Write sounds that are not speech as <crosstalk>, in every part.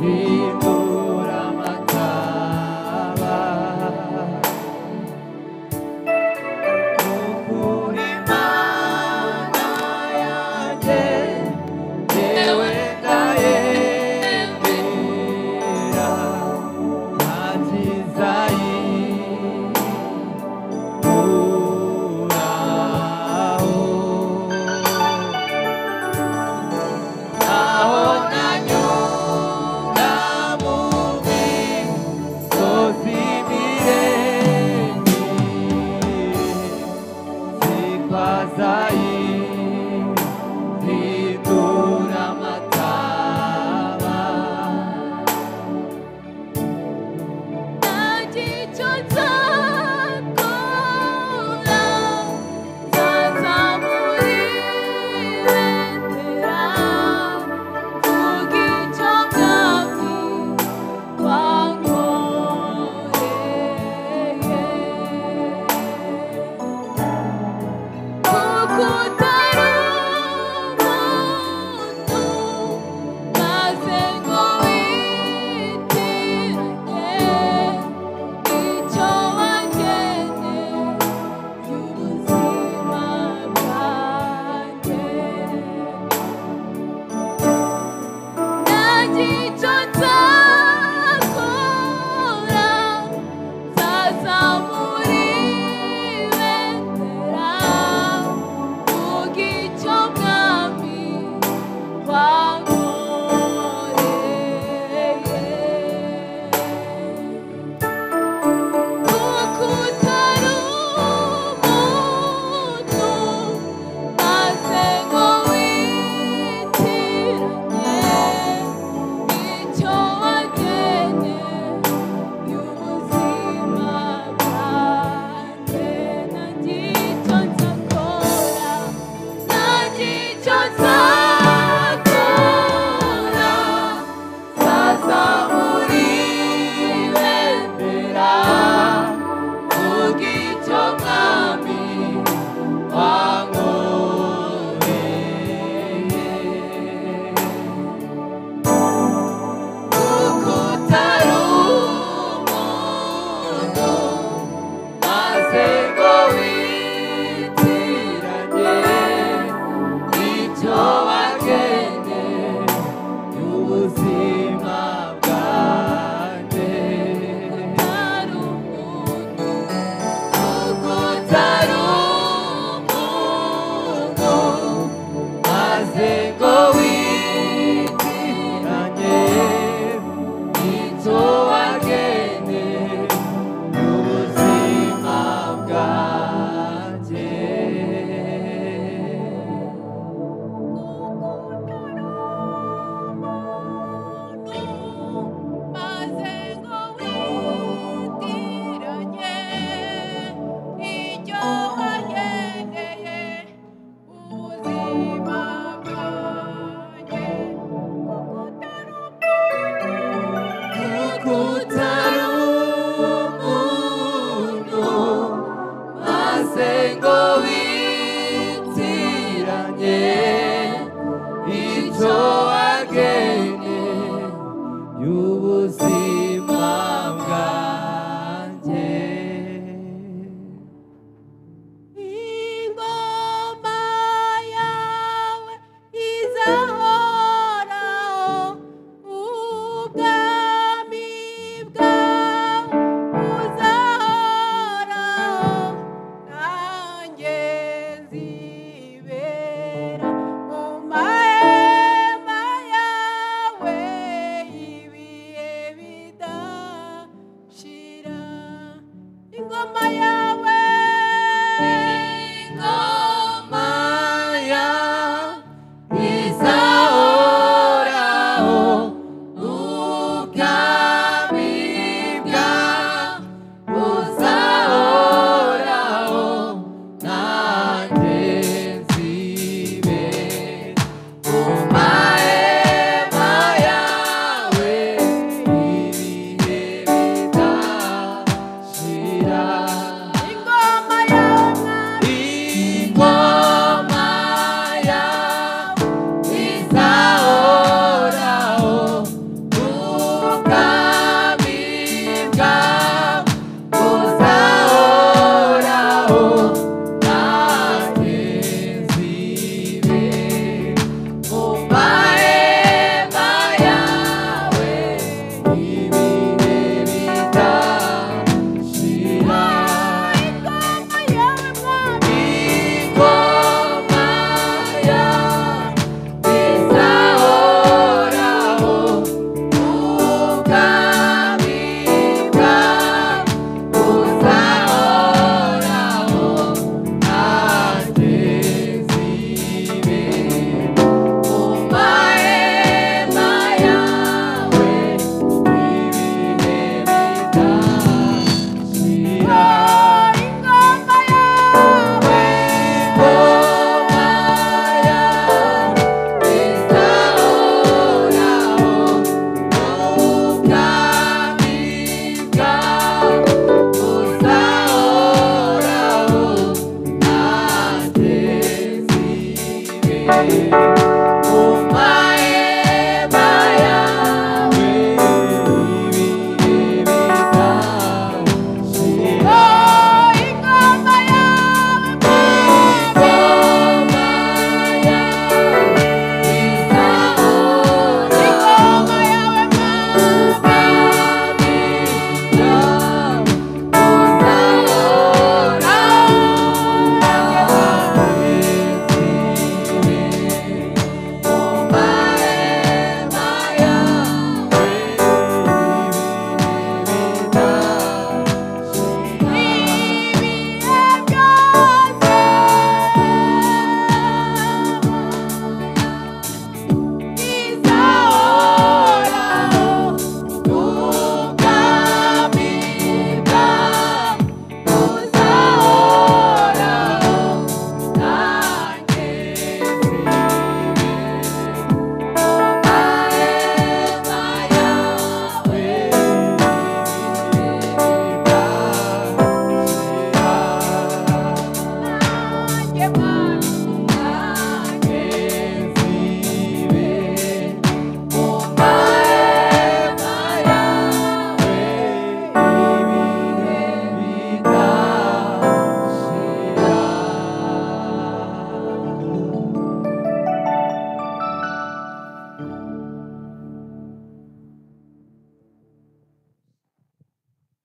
me.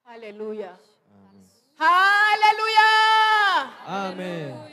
Haleluya. Haleluya. Amen. Reka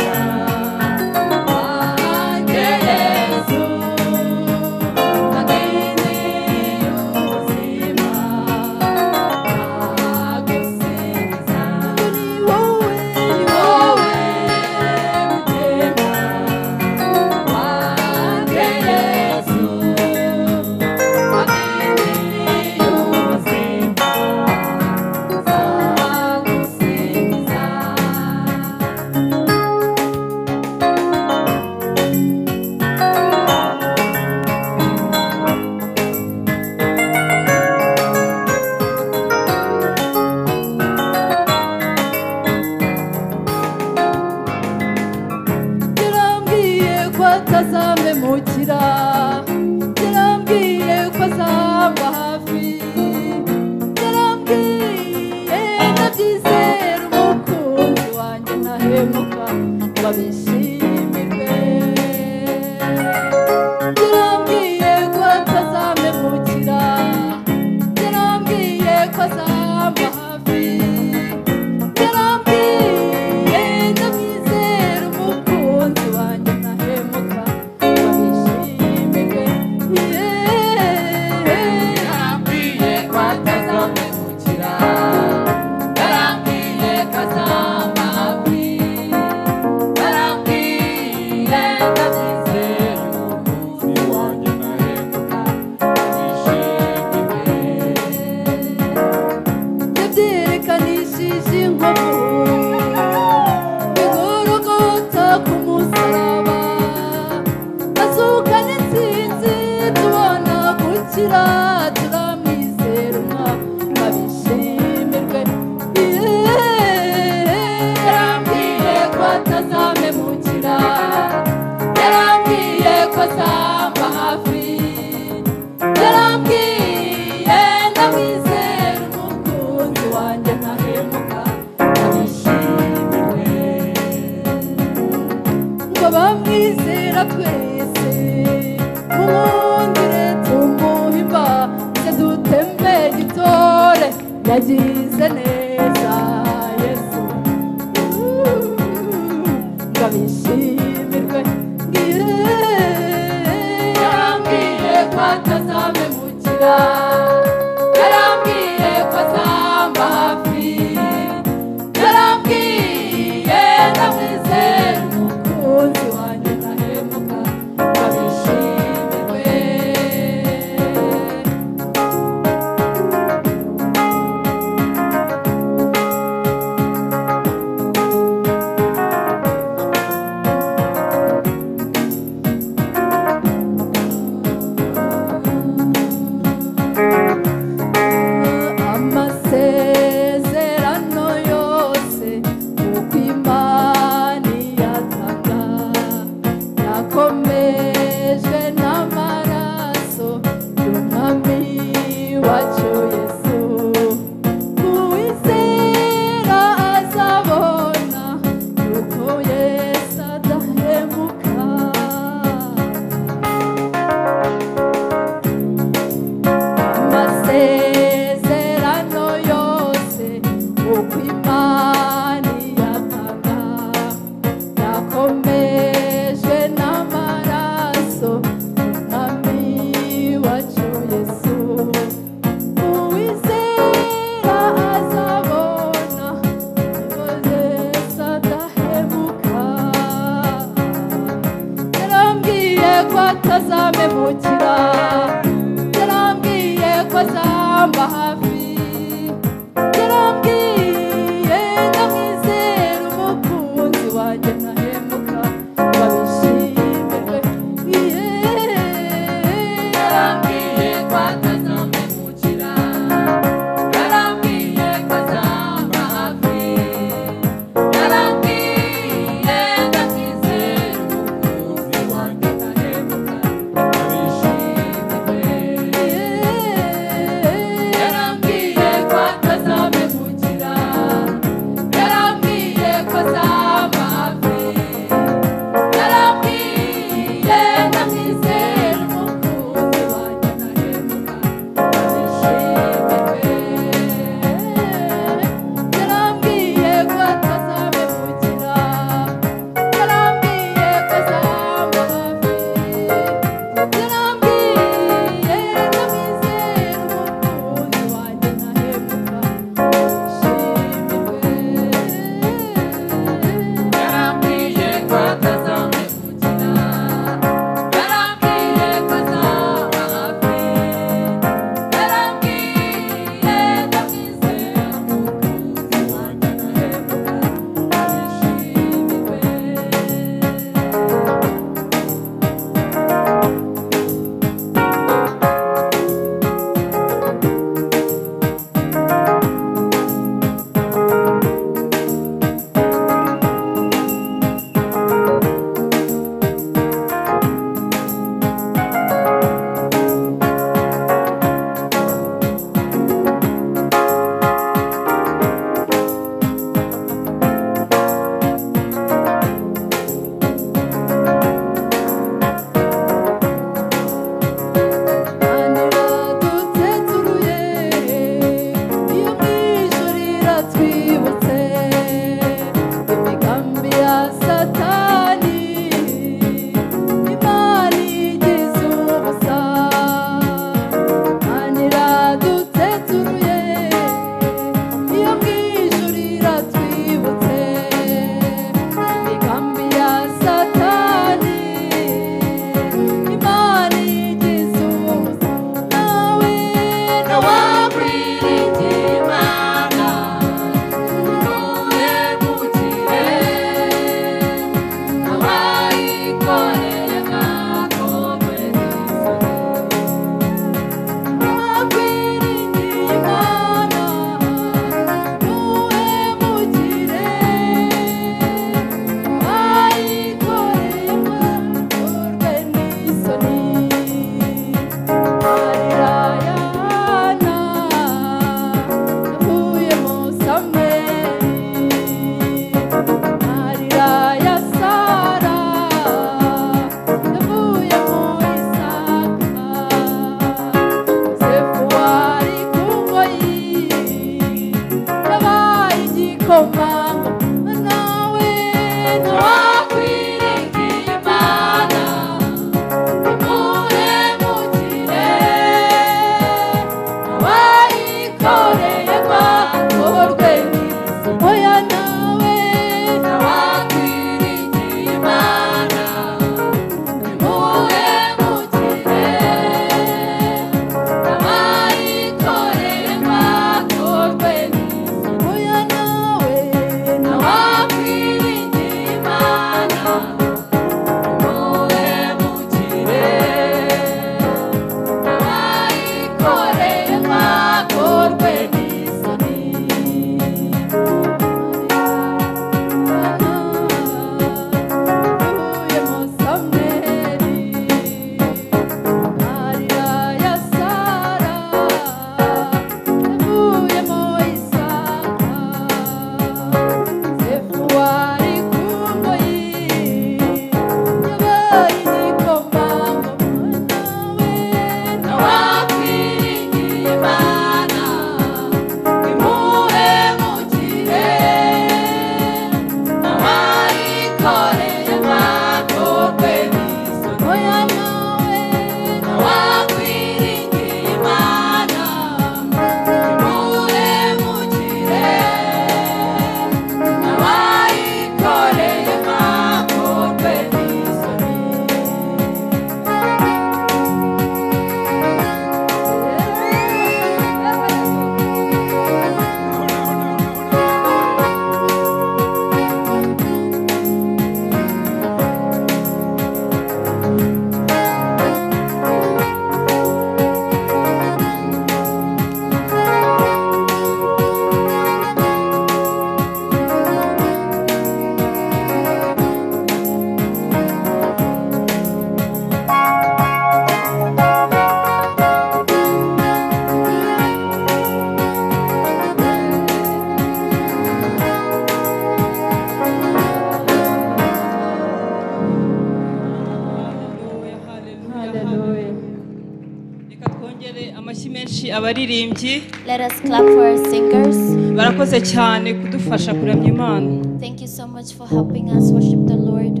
twongere amashyi menshi abaririmbyi Let us clap for our singers. barakoze cyane kudufasha kuramya imana Thank you so much for helping us worship the Lord.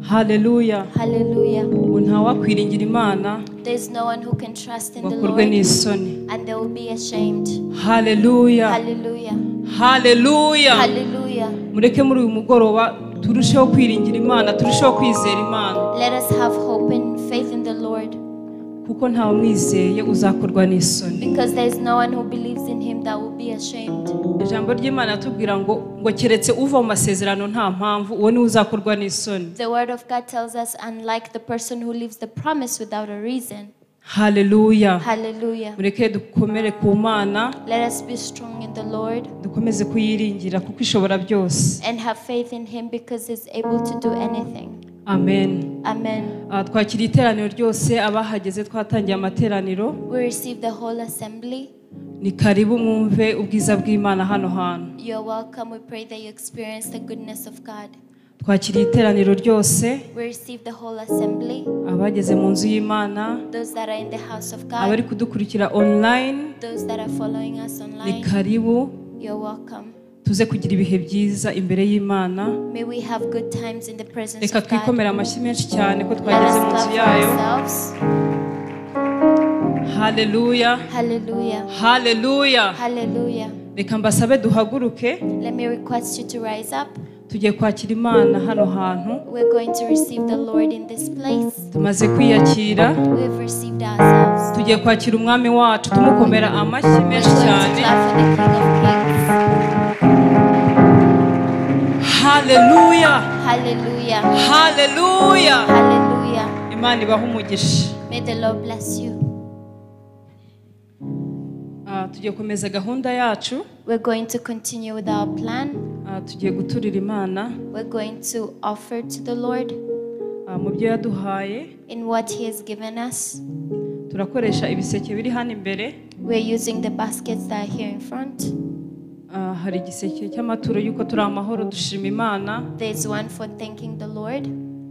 haleluya Hallelujah. ubu ntawakwiringira imana There's no one who can trust in ngo the akorwe Lord n'isoni and they will be ashamed. haleluya Hallelujah. haleluya Hallelujah. mureke muri uyu mugoroba turusheho kwiringira imana turusheho kwizera imana Let us have hope and faith in the Lord kuko ntawamwizeye uzakorwa n'isoni. Ijambo ry'imana atubwira ngo ngo keretse uva mu masezerano nta mpamvu uwo ni we uzakorwa n'isoni. Haleluya mureke dukomere ku mana. Dukomeze kuyiringira kuko ishobora byose. Do anything. amen Amen. Ah, twakiriye iteraniro ryose abahageze twatangiye amateraniro We receive the whole assembly. ni karibu mwumve ubwiza bw'imana hano hantu You're welcome. We pray that you experience the goodness of God. twakiriye iteraniro ryose We receive the whole assembly. abageze mu nzu y'imana Those that are in the house of abari God, kudukurikira online those that are following us ni online, karibu. Tuze kugira ibihe byiza imbere y'imana. Reka twikomere amashyi menshi cyane ko twageze mu nzu yayo. haleluya haleluya reka mbasabe duhaguruke. Tugiye kwakira imana hano hantu. Tumaze kwiyakira. Tugiye kwakira umwami wacu. Tumukomera amashyi menshi cyane. Haleluya Hallelujah. haleluya Hallelujah. imana ibaha umugisha May the Lord bless you. Ah, tugiye gukomeza gahunda yacu We're going to continue with our plan. Ah, tugiye guturira imana We're going to offer to the Lord ah, mu byo yaduhaye in what He has given us. turakoresha ibiseke biri hano imbere We're using the baskets that are here in front. Ah, hari igiseke cy'amaturo y'uko turi amahoro dushima imana. There's one for thanking the Lord,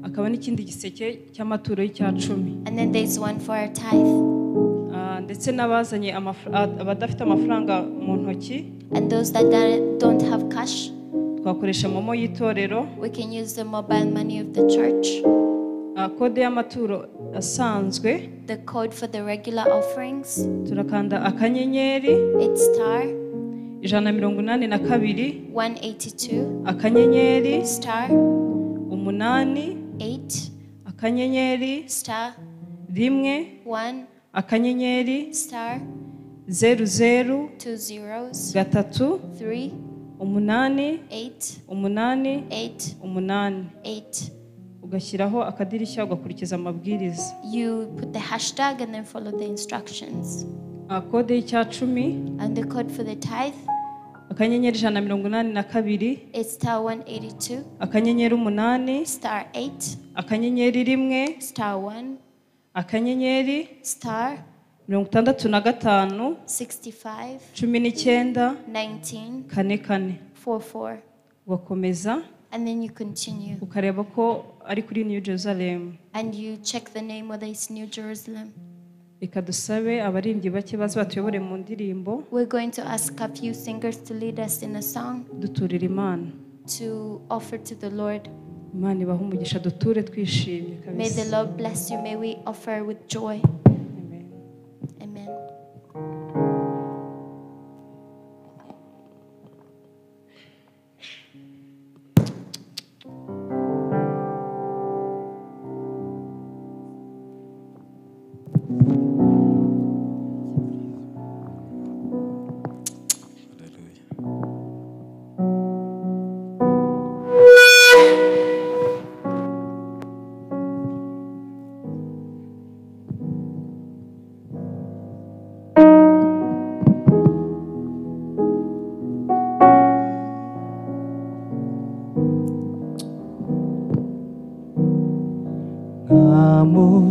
akaba n'ikindi giseke cy'amaturo y'icya cumi. And then there's one for our tithe. Ah, ndetse n'abazanye ah, abadafite amafaranga mu ntoki. And those that don't- have cash, twakoresha momo y'itorero. We can use the mobile money of the church. Kode y'amaturo asanzwe. The code for the regular offerings, turakanda akanyenyeri. It's star. Ijana na mirongo inani na kabiri 182, akanyenyeri star umunani 8, akanyenyeri star rimwe 1, akanyenyeri star zeru zeru 2 zeros, gatatu 3, umunani 8, umunani 8, umunani. 8. ugashyiraho akadirishya ugakurikiza amabwiriza. Kode y'icya cumi And the code for the tithe akanyenyeri ijana na mirongo inani na kabiri is star 182, akanyenyeri umunani star 8, akanyenyeri rimwe star 1, akanyenyeri mirongo itandatu na gatanu 65, cumi n'icyenda 19, kane kane 44. ugakomeza And then you continue. ukareba ko ari kuri new jerusalem reka dusabe abaririmbyi bake baze batuyobore mu ndirimbo We're going to ask a few singers to lead us in a song duturira imana to offer to the Lord. imana ibaha umugisha duture twishimye May the kabisa Lord bless you. May we offer with joy.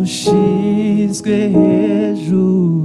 Nkamushyizwe hejuru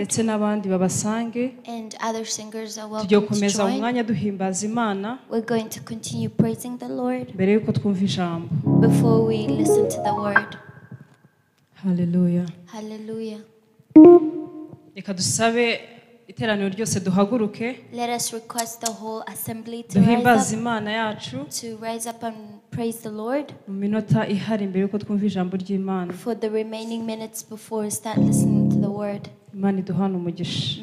ndetse n'abandi babasange tujye gukomeza mu mwanya duhimbaza imana mbere y'uko twumva ijambo. haleluya reka dusabe iteraniro ryose duhaguruke duhimbaze imana yacu mu minota ihari the y'uko twumva ijambo ry'imana. Imana iduhane umugisha.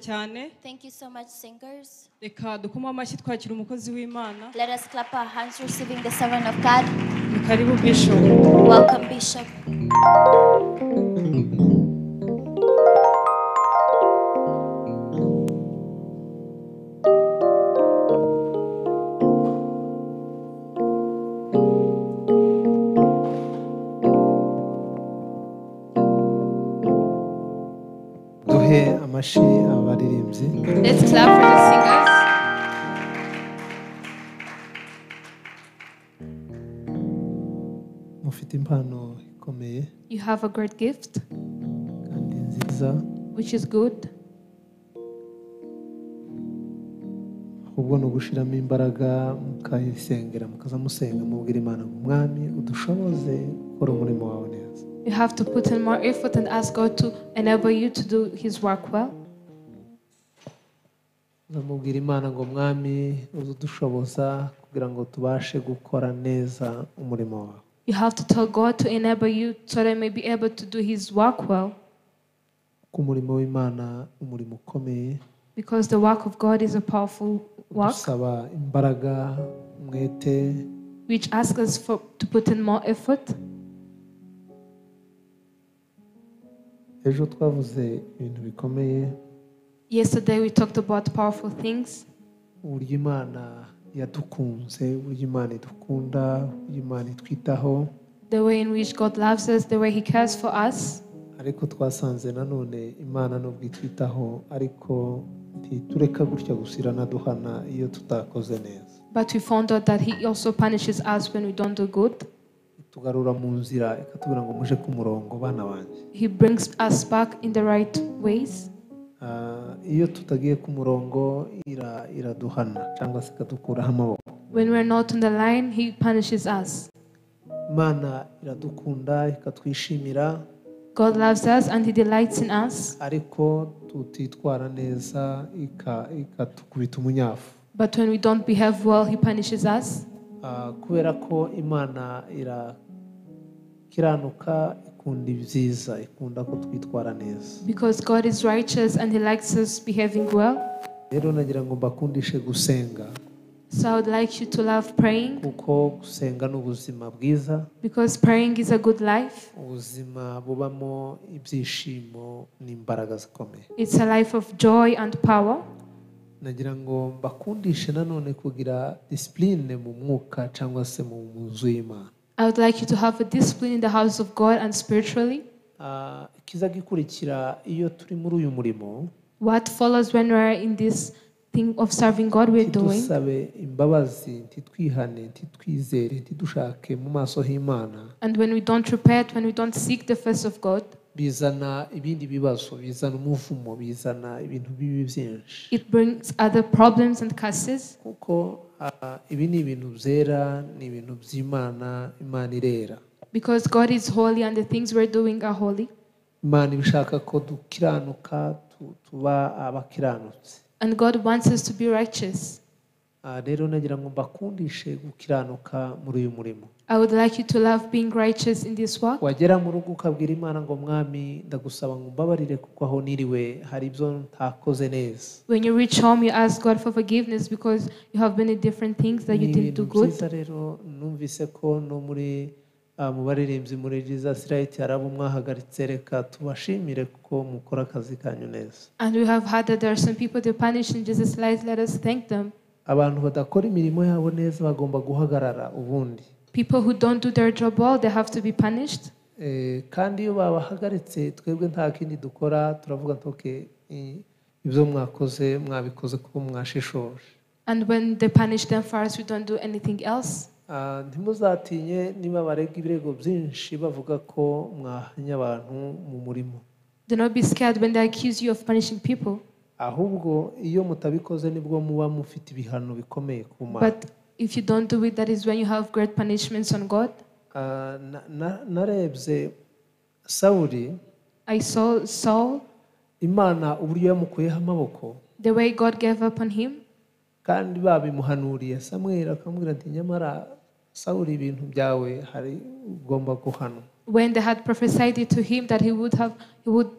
Cyane. Thank you so much, singers. reka dukome amashyi twakira umukozi w'imana. Let us clap have a great gift, which is good. ahubwo ni ugushyiramo imbaraga mukayisengera mubwira imana ngo mwami udushoboze gukora umurimo wawe neza You have to put in more effort and ask God to enable you to do His work well. imana ngo udushoboza kugira ngo tubashe gukora neza umurimo wawe You have to tell God to enable you so that you may be able to do His work well. ko umurimo w'imana umurimo ukomeye Because the work of God is a powerful work, dusaba imbaraga umwete which asks us for, to put in more effort. ejo twavuze ibintu bikomeye Yesterday we talked about powerful things, uburyo imana yadukunze uburyo imana idukunda uburyo imana itwitaho the way in which God loves us, the way He cares for us. ariko twasanze nanone imana nubwo itwitaho ariko ntitureka gutya gusa iranaduhana iyo tutakoze neza But we found out that He also punishes us when we don't do good. tugarura mu nzira ikatubwira ngo muje ku murongo bana banjye He brings us back in the right ways. Ah, iyo tutagiye ku murongo ira- iraduhana cyangwa se ikadukuraho amaboko When we're not on the line, He punishes us. imana iradukunda ikatwishimira God loves us and He delights in us. ariko tutitwara neza ika- ikatukubita umunyafu But when we don't behave well, He punishes us. Ah, kubera ko imana irakiranuka ikunda ibyiza ikunda ko twitwara neza Because God is righteous and He likes us behaving well. rero nagira ngo mbakundishe gusenga So I would like you to love praying kuko gusenga ni ubuzima bwiza because praying is a good life. ubuzima bubamo ibyishimo n'imbaraga zikomeye It's a life of joy and power. nagira ngo mbakundishe nanone kugira disipurine mu mwuka cyangwa se mu nzu y'imana I would like you to have a discipline in the house of God and spiritually. Ah, ikiza gikurikira iyo turi muri uyu murimo What follows when we're in this thing of serving God we're doing? ntidusabe imbabazi ntitwihane ntitwizere ntidushake mu maso h'imana And when we don't repent, when we don't seek the face of God, bizana ibindi bibazo bizana umuvumo bizana ibintu bibi byinshi it brings other problems and curses. kuko ibi ni ibintu byera ni ibintu by'imana imana irera Because God is holy and the things we're doing are holy. imana iba ishaka ko dukiranuka tu- tuba abakiranutse And God wants us to be righteous. Ah, rero nagira ngo mbakundishe gukiranuka muri uyu murimo I would like you to love being righteous in this work. wagera mu rugo ukabwira imana ngo mwami ndagusaba ngo umbabarire kuko aho niriwe hari ibyo ntakoze neza When you reach home, you ask God for forgiveness because you have many different things that you didn't do good. byiza rero numvise ko no muri ah, mu baririmbyi muri jesus right hari abo mwahagaritse reka tubashimire kuko mukora akazi kanyu neza And we have had that there are some people they punish in Jesus' life. Let us thank them. abantu badakora imirimo yabo neza bagomba guhagarara ubundi People who don't do their job well, they have to be punished. Eh, kandi iyo babahagaritse twebwe nta kindi dukora turavuga ntoke ibyo mwakoze mwabikoze kuko mwashishoje And when they punish them for us, we don't do anything else. Ah, ntimuzatinye niba barega ibirego byinshi bavuga ko mwahanye abantu mu murimo Do not be scared when they accuse you of punishing people. ahubwo iyo mutabikoze ni bwo muba mufite ibihano bikomeye ku mana But if you don't do it, that is when you have great punishments on God. Uh, na- na- narebye sawuri I saw Saul, imana uburyo yamukuyeho amaboko. the way God gave up on him, kandi babimuhanuriye. Samweri akamubwira ati nyamara sawuri ibintu byawe hari ugomba guhanwa. When they had prophesied it to him that he would have, he would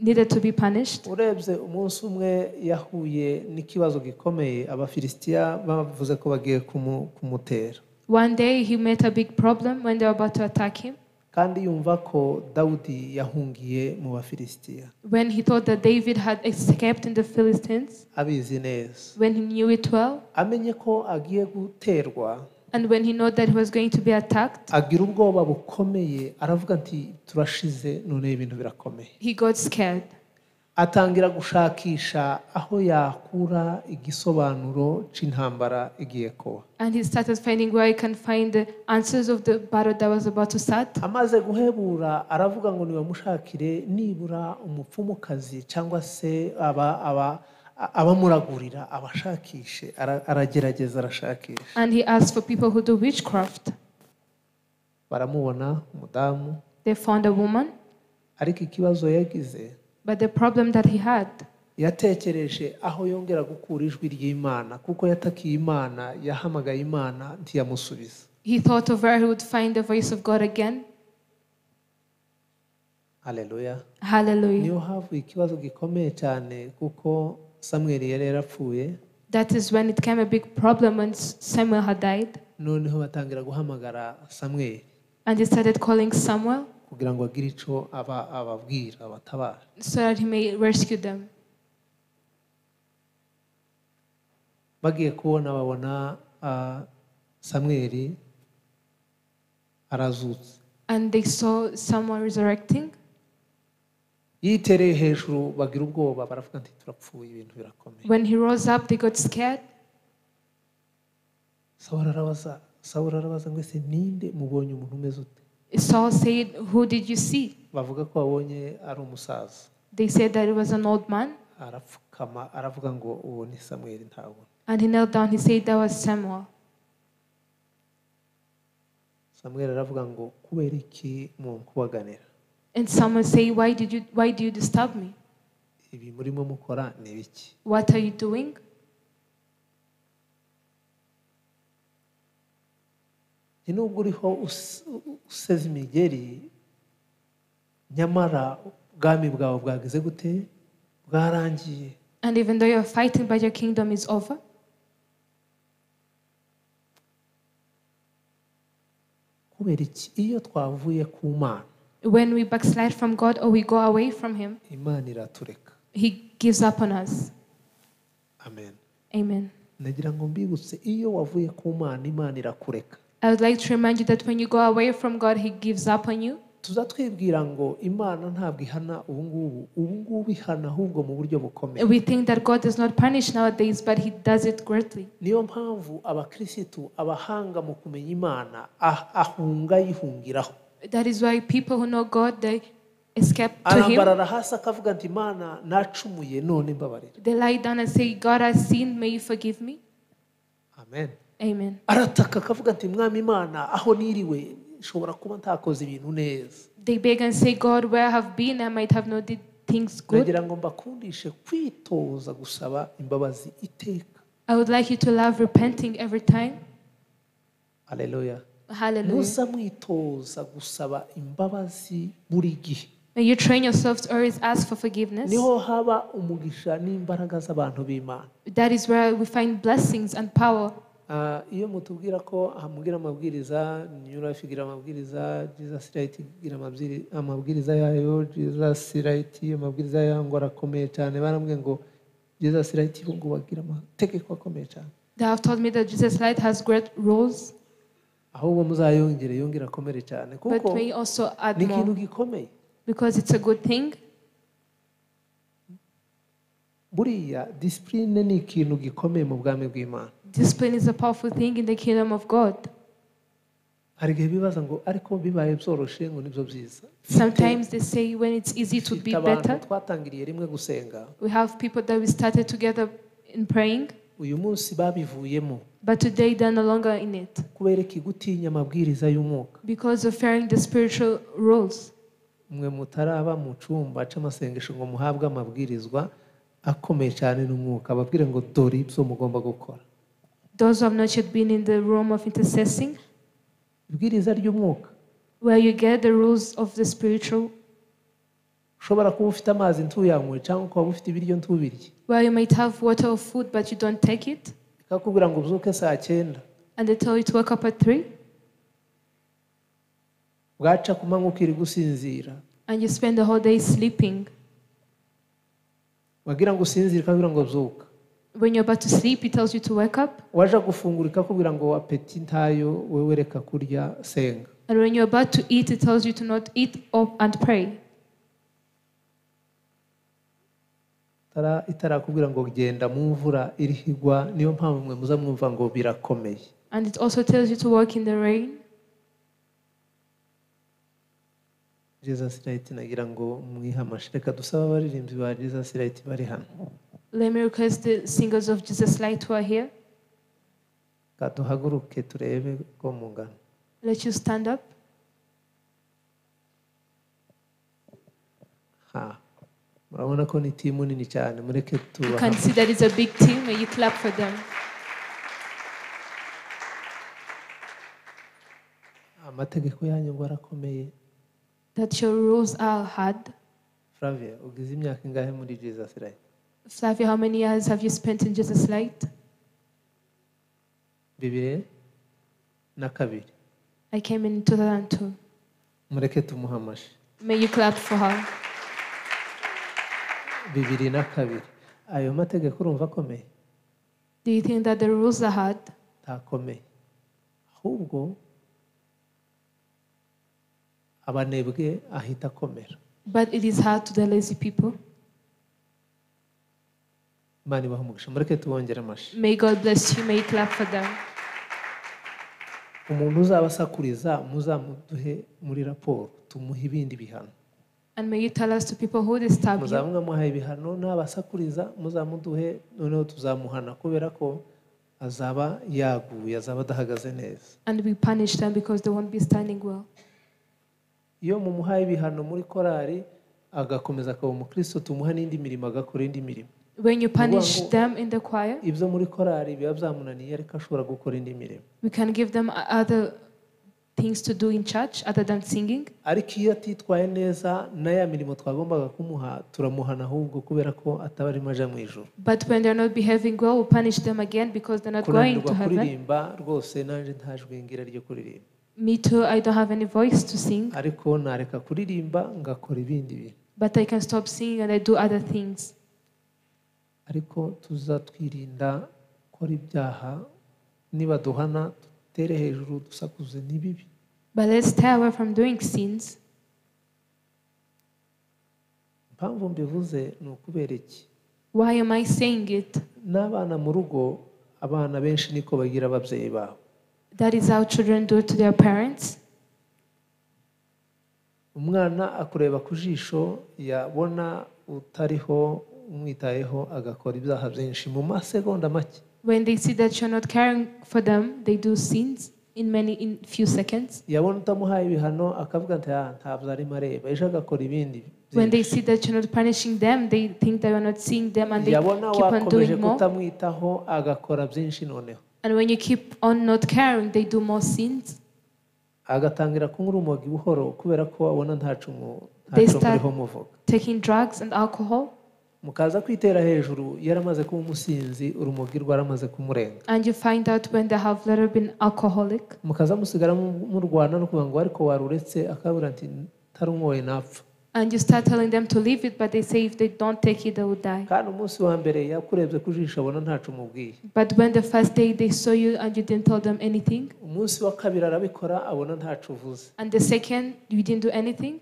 needed to be punished. urebye umunsi umwe yahuye n'ikibazo gikomeye abafilisitiya bavuze ko bagiye kumutera. One day he met a big problem when they were about to attack him. kandi yumva ko dawudi yahungiye mu bafilisitiya When he thought that David had escaped in the Philistines, abizi neza. When he knew it well, amenye ko agiye guterwa and when he knew that he was going to be attacked, agira ubwoba bukomeye aravuga ati turashize none ibintu birakomeye he got scared. atangira gushakisha aho yakura igisobanuro cy'intambara igiye kuba And he started finding where he can find the answers of the battle that was about to start. amaze guhebura aravuga ngo nibamushakire nibura umupfumukazi cyangwa se aba- aba- abamuragurira abashakishe Ara- aragerageza arashakisha And he asked for people who do witchcraft. baramubona umudamu They found a woman, ariko ikibazo yagize but the problem that he had, yatekereje aho yongera gukura ijwi ry'imana kuko yatakiye imana yahamagaye imana ntiyamusubiza he thought of where he would find the voice of God again. haleluya Hallelujah. niyo havuye ikibazo gikomeye cyane kuko samweli yari yarapfuye That is when it came a big problem when Samuel had died. noneho batangira guhamagara samweli And he started calling Samuel kugira ngo agire aba ababwira abatabara so that he may rescue them. bagiye kubona babona ah, samweli arazutse And they saw someone resurrecting. Yitereye hejuru bagira ubwoba baravuga ati turapfuye ibintu birakomeye When he rose up, they got scared. sawura arabaza sawura arabaza ngo ese ninde mubonye umuntu umeze ute Saul said, Who did you see? bavuga ko babonye ari umusaza They said that it was an old man. arapfukama aravuga ngo uwo ni samweli ntabona And he knelt down. He said that was Samuel. samweli aravuga ngo kubera iki munkubaganira And someone say, Why did you why do you disturb me? ibi murimo mukora ni biki What are you doing? ni nubwo uriho us- useze imigeri nyamara ubwami bwawe bwageze gute bwarangiye And even though you're fighting, but your kingdom is over. kubera iki iyo twavuye ku mana When we backslide from God or we go away from Him, He gives up on us. amen Amen. nagira ngo mbibutse iyo wavuye ku mana imana irakureka I would like to remind you that when you go away from God, He gives up on you. tuza twibwira ngo imana ntabwo ihana ubu ngubu ubu ngubu ihana ahubwo mu buryo bukomeye We think that God does not punish nowadays, but He does it greatly. niyo mpamvu abakirisitu abahanga mu kumenya imana ah, ahunga yihungiraho That is why people who know God, they escape to Him. arambarara hasi akavuga ati imana nacumuye none mbabarira They lie down and say, God has sinned, may you forgive me? amen Amen. arataka akavuga ati mwami imana aho niriwe nshobora kuba ntakoze ibintu neza They beg and say, God, where I have been, I might have not did things good. nagira ngo mbakundishe kwitoza gusaba imbabazi iteka I would like you to love repenting every time. aleluya Hallelujah. gusaba imbabazi buri gihe May you train yourself to always ask for forgiveness. niho haba umugisha n'imbaraga z'abantu b'imana That is where we find blessings and power. Ah, iyo mutubwira ko hamubwira amabwiriza new life igira amabwiriza jesus igira amabwiri- amabwiriza yayo jesus right amabwiriza yayo ngo arakomeye cyane barambwiye ngo jesus right ubu ngubu agira amategeko akomeye cyane They have told me that Jesus Light has great rules, ahubwo muzayongere yongere akomere cyane. But kuko may you also add ni ikintu more gikomeye. Because it's a good thing. buriya disipurine ni ikintu gikomeye mu bwami bw'imana. Discipline is a powerful thing in the kingdom of God. hari igihe bibaza ngo ariko bibaye byoroshye ngo ni byo byiza? Sometimes they say when it's easy, it would be Dufite abantu better. twatangiriye rimwe gusenga. We have people that we started together in praying, uyu munsi babivuyemo but today they're no longer in it. kubera iki gutinya amabwiriza y'umwuka. Because of fearing the spiritual rules. mwe mutaraba mu cyumba cy'amasengesho ngo muhabwe amabwirizwa akomeye cyane n'umwuka. Ababwire ngo dore ibyo mugomba gukora. Those who have not yet been in the room of intercessing, ibwiriza ry'umwuka. where you get the rules of the spiritual, ushobora kuba ufite amazi ntuyanywe cyangwa ukaba ufite ibiryo ntubirye Where you might have water or food, but you don't take it. ikakubwira ngo ubyuke saa cyenda And they tell you to wake up at 3. bwaca ku manywa ukiri gusinzira And you spend the whole day sleeping. wagira ngo usinzire ikakubwira ngo byuka When you're about to sleep, it tells you to wake up. waje gufungura ikakubwira ngo apeti ntayo wowe reka kurya senga And when you're about to eat, it tells you to not eat or, and pray. Itarakubwira ngo genda mu mvura irihigwa niyo mpamvu mwe muza mwumva ngo birakomeye And it also tells you to walk in the rain. jesus light nagira ngo mwihamashe reka dusabe abaririmbyi ba jesus light bari hano Let me request the singers of Jesus Light who are here. Reka duhaguruke turebe ko mungana Let you stand up. ha murabona ko ni timu nini cyane mureke You tubaha can see that it's a big team. May you clap for them. amategeko yanyu ngo arakomeye That your rules are hard. flavia ugize imyaka ingahe muri jesus light Flavia, how many years have you spent in Jesus Light? bibiri na kabiri I came in 2002. mureke tumuhamashe May you clap for her. Bibiri na kabiri ayo mategeko urumva akomeye Do you think that the rules are hard? ntakomeye ahubwo abanebwe ahita akomera But it is hard to the lazy people. imana ibaha umugisha mureke tubongere amashi May God bless you. May clap for them. umuntu uzaba asakuriza muzamuduhe muri raporo tumuhe ibindi bihano And may you tell us to people who disturb you. ibihano n'abasakuriza muzamuduhe noneho tuzamuhana kubera ko azaba yaguye azaba adahagaze neza And we punish them because they won't be standing well. iyo mumuhaye ibihano muri korari agakomeza akaba umukristo tumuha n'indi mirimo agakora indi mirimo When you punish them in the choir, ibyo muri korari biba byamunaniye ariko ashobora gukora indi mirimo we can give them other things to do in church other than singing. ariko iyo atitwaye neza na ya mirimo twagombaga kumuha turamuhana ahubwo kubera ko ataba arimo aja mu ijoro But when they're not behaving well, we punish them again because they're not going to heaven. kuririmba rwose nanjye nta jwi ngira ryo kuririmba Me too, I don't have any voice to sing, ariko nareka kuririmba ngakora ibindi bintu but I can stop singing and I do other things. ariko tuza twirinda gukora ibyaha niba duhana dutere hejuru dusakuze ni bibi But let's stay away from doing sins. impamvu mbivuze ni ukubera iki Why am I saying it? n'abana mu rugo abana benshi niko bagira ababyeyi babo That is how children do to their parents. umwana akureba ku jisho yabona utariho umwitayeho agakora ibyaha byinshi mu masegonda make When they see that you're not caring for them, they do sins in many in few seconds. yabona utamuhaye ibihano akavuga ati "Ah, ntabwo arimo areba ejo agakora ibindi When they see that you're not punishing them, they think that you're not seeing them and they keep on doing more. kutamwitaho agakora byinshi noneho And when you keep on not caring, they do more sins. agatangira kunywa urumogi buhoro kubera ko abona nta cumu nta They start- muvuga Taking drugs and alcohol, mukaza kwitera hejuru yaramaze kuba umusinzi urumogi rwaramaze kumurenga. And you find out when they have later been alcoholic, mukaza musigara mu- murwana no kuvuga ngo ariko waruretse akabura ati ntarunyoye napfa. And you start telling them to leave it, but they say if they don't take it, they will die. But when the first day they saw you and you didn't tell them anything, and the second you didn't do anything,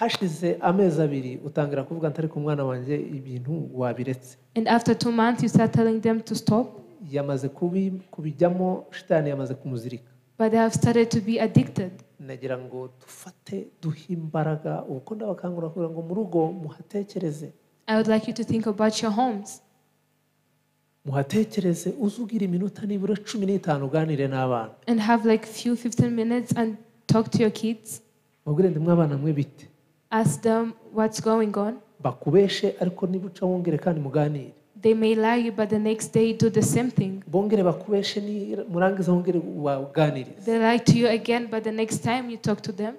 hashize amezi abiri utangira kuvuga ntari ku mwana wanjye ibintu wabiretse. And after two months you start telling them to stop, yamaze kubi- kubijyamo shitani yamaze kumuzirika. But they have started to be addicted. nagira ngo dufate duhe imbaraga uko ndabakangurira kugira ngo mu rugo muhatekereze. I would like you to think about your homes. muhatekereze uze ugira iminota nibura cumi n'itanu uganire n'abana. And have like few 15 minutes and talk to your kids. Mubwire ndi mwabana mwe bite? Ask them what's going on. Bakubeshe ariko nibuca wongere kandi muganire. They may lie you but the next day do the same thing. Bongere bakubeshe ni murangiza wongere waganirize. They lie to you again but the next time you talk to them.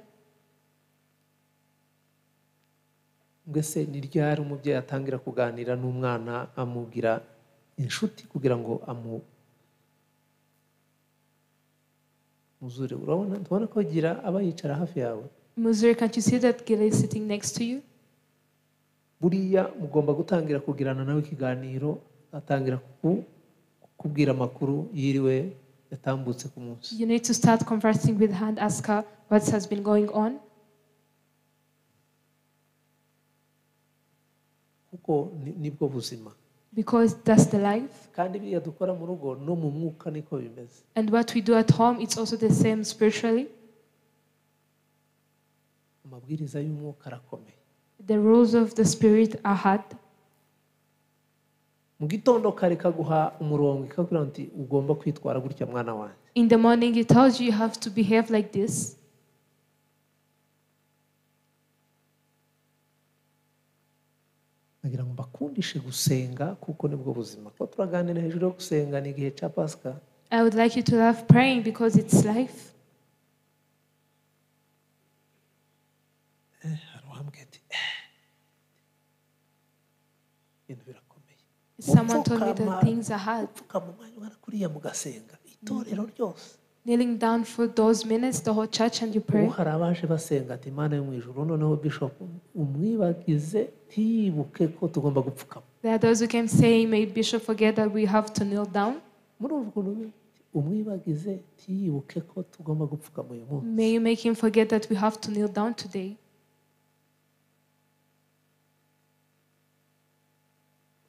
Ngo ese ni ryari umubyeyi atangira kuganira n'umwana amugira inshuti kugira ngo amu muzure. Urabona? Tubona ko gira aba yicara hafi yawe. Muzuri, can't you see that Gila is sitting next to you? buriya mugomba gutangira kugirana nawe ikiganiro atangira kuku- kukubwira amakuru yiriwe yatambutse ku munsi You need to start conversing with her and ask her what has been going on kuko ni- nibwo buzima because that's the life. kandi biriya dukora mu rugo no mu mwuka niko bimeze And what we do at home, it's also the same spiritually. Amabwiriza y'umwuka arakomeye The rules of the spirit are hard. mu gitondo kare kaguha umurongo ikakubwira nti ugomba kwitwara gutya mwana wanjye In the morning, it tells you you have to behave like this. nagira ngo mbakundishe gusenga kuko ni bwo buzima kuko turaganira hejuru yo gusenga ni igihe cya pasika I would like you to love praying because it's life. Ibintu birakomeye Someone told me that things are hard. gupfuka mu mwanya ungana kuriya mugasenga itorero mm-hmm. ryose Kneeling down for those minutes, the whole church, and you ubu pray. hari abaje basenga ati imana yo mu ijuru noneho bishop umwibagize ntiyibuke ko tugomba gupfukama There are those who can say, May Bishop forget that we have to kneel down. muri ubu kuntu bi- umwibagize ntiyibuke ko tugomba gupfukama uyu munsi May you make him forget that we have to kneel down today.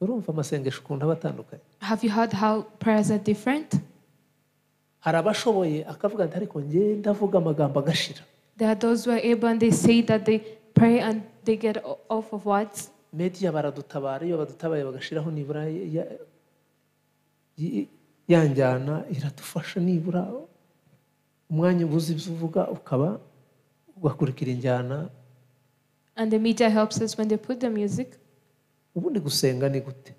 Urumva amasengesho ukuntu aba atandukanye Have you heard how prayers are different? hari abashoboye akavuga ati ariko njye ndavuga amagambo agashira There are those who are able and they say that they pray and they get off of words. mediya baradutabara iyo badutabaye bagashiraho nibura ya- ya- ya njyana iradufasha nibura umwanya ubuze ibyo uvuga ukaba ugakurikira injyana And the media helps us when they put the music. Ubundi gusenga ni gute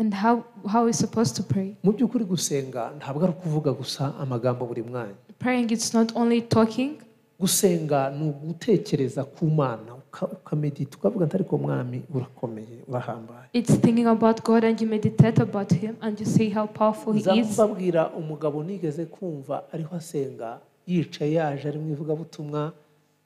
And how, how we supposed to pray? mu by'ukuri gusenga ntabwo ari ukuvuga gusa amagambo buri mwanya Praying, it's not only talking. gusenga ni ugutekereza ku mana uka- ukamedita ukavuga ati ariko mwami urakomeye urahambaye It's thinking about God and you meditate about Him and you say how powerful He is. mbabwira umugabo nigeze kumva ariho asenga yicaye yaje ari mu ivugabutumwa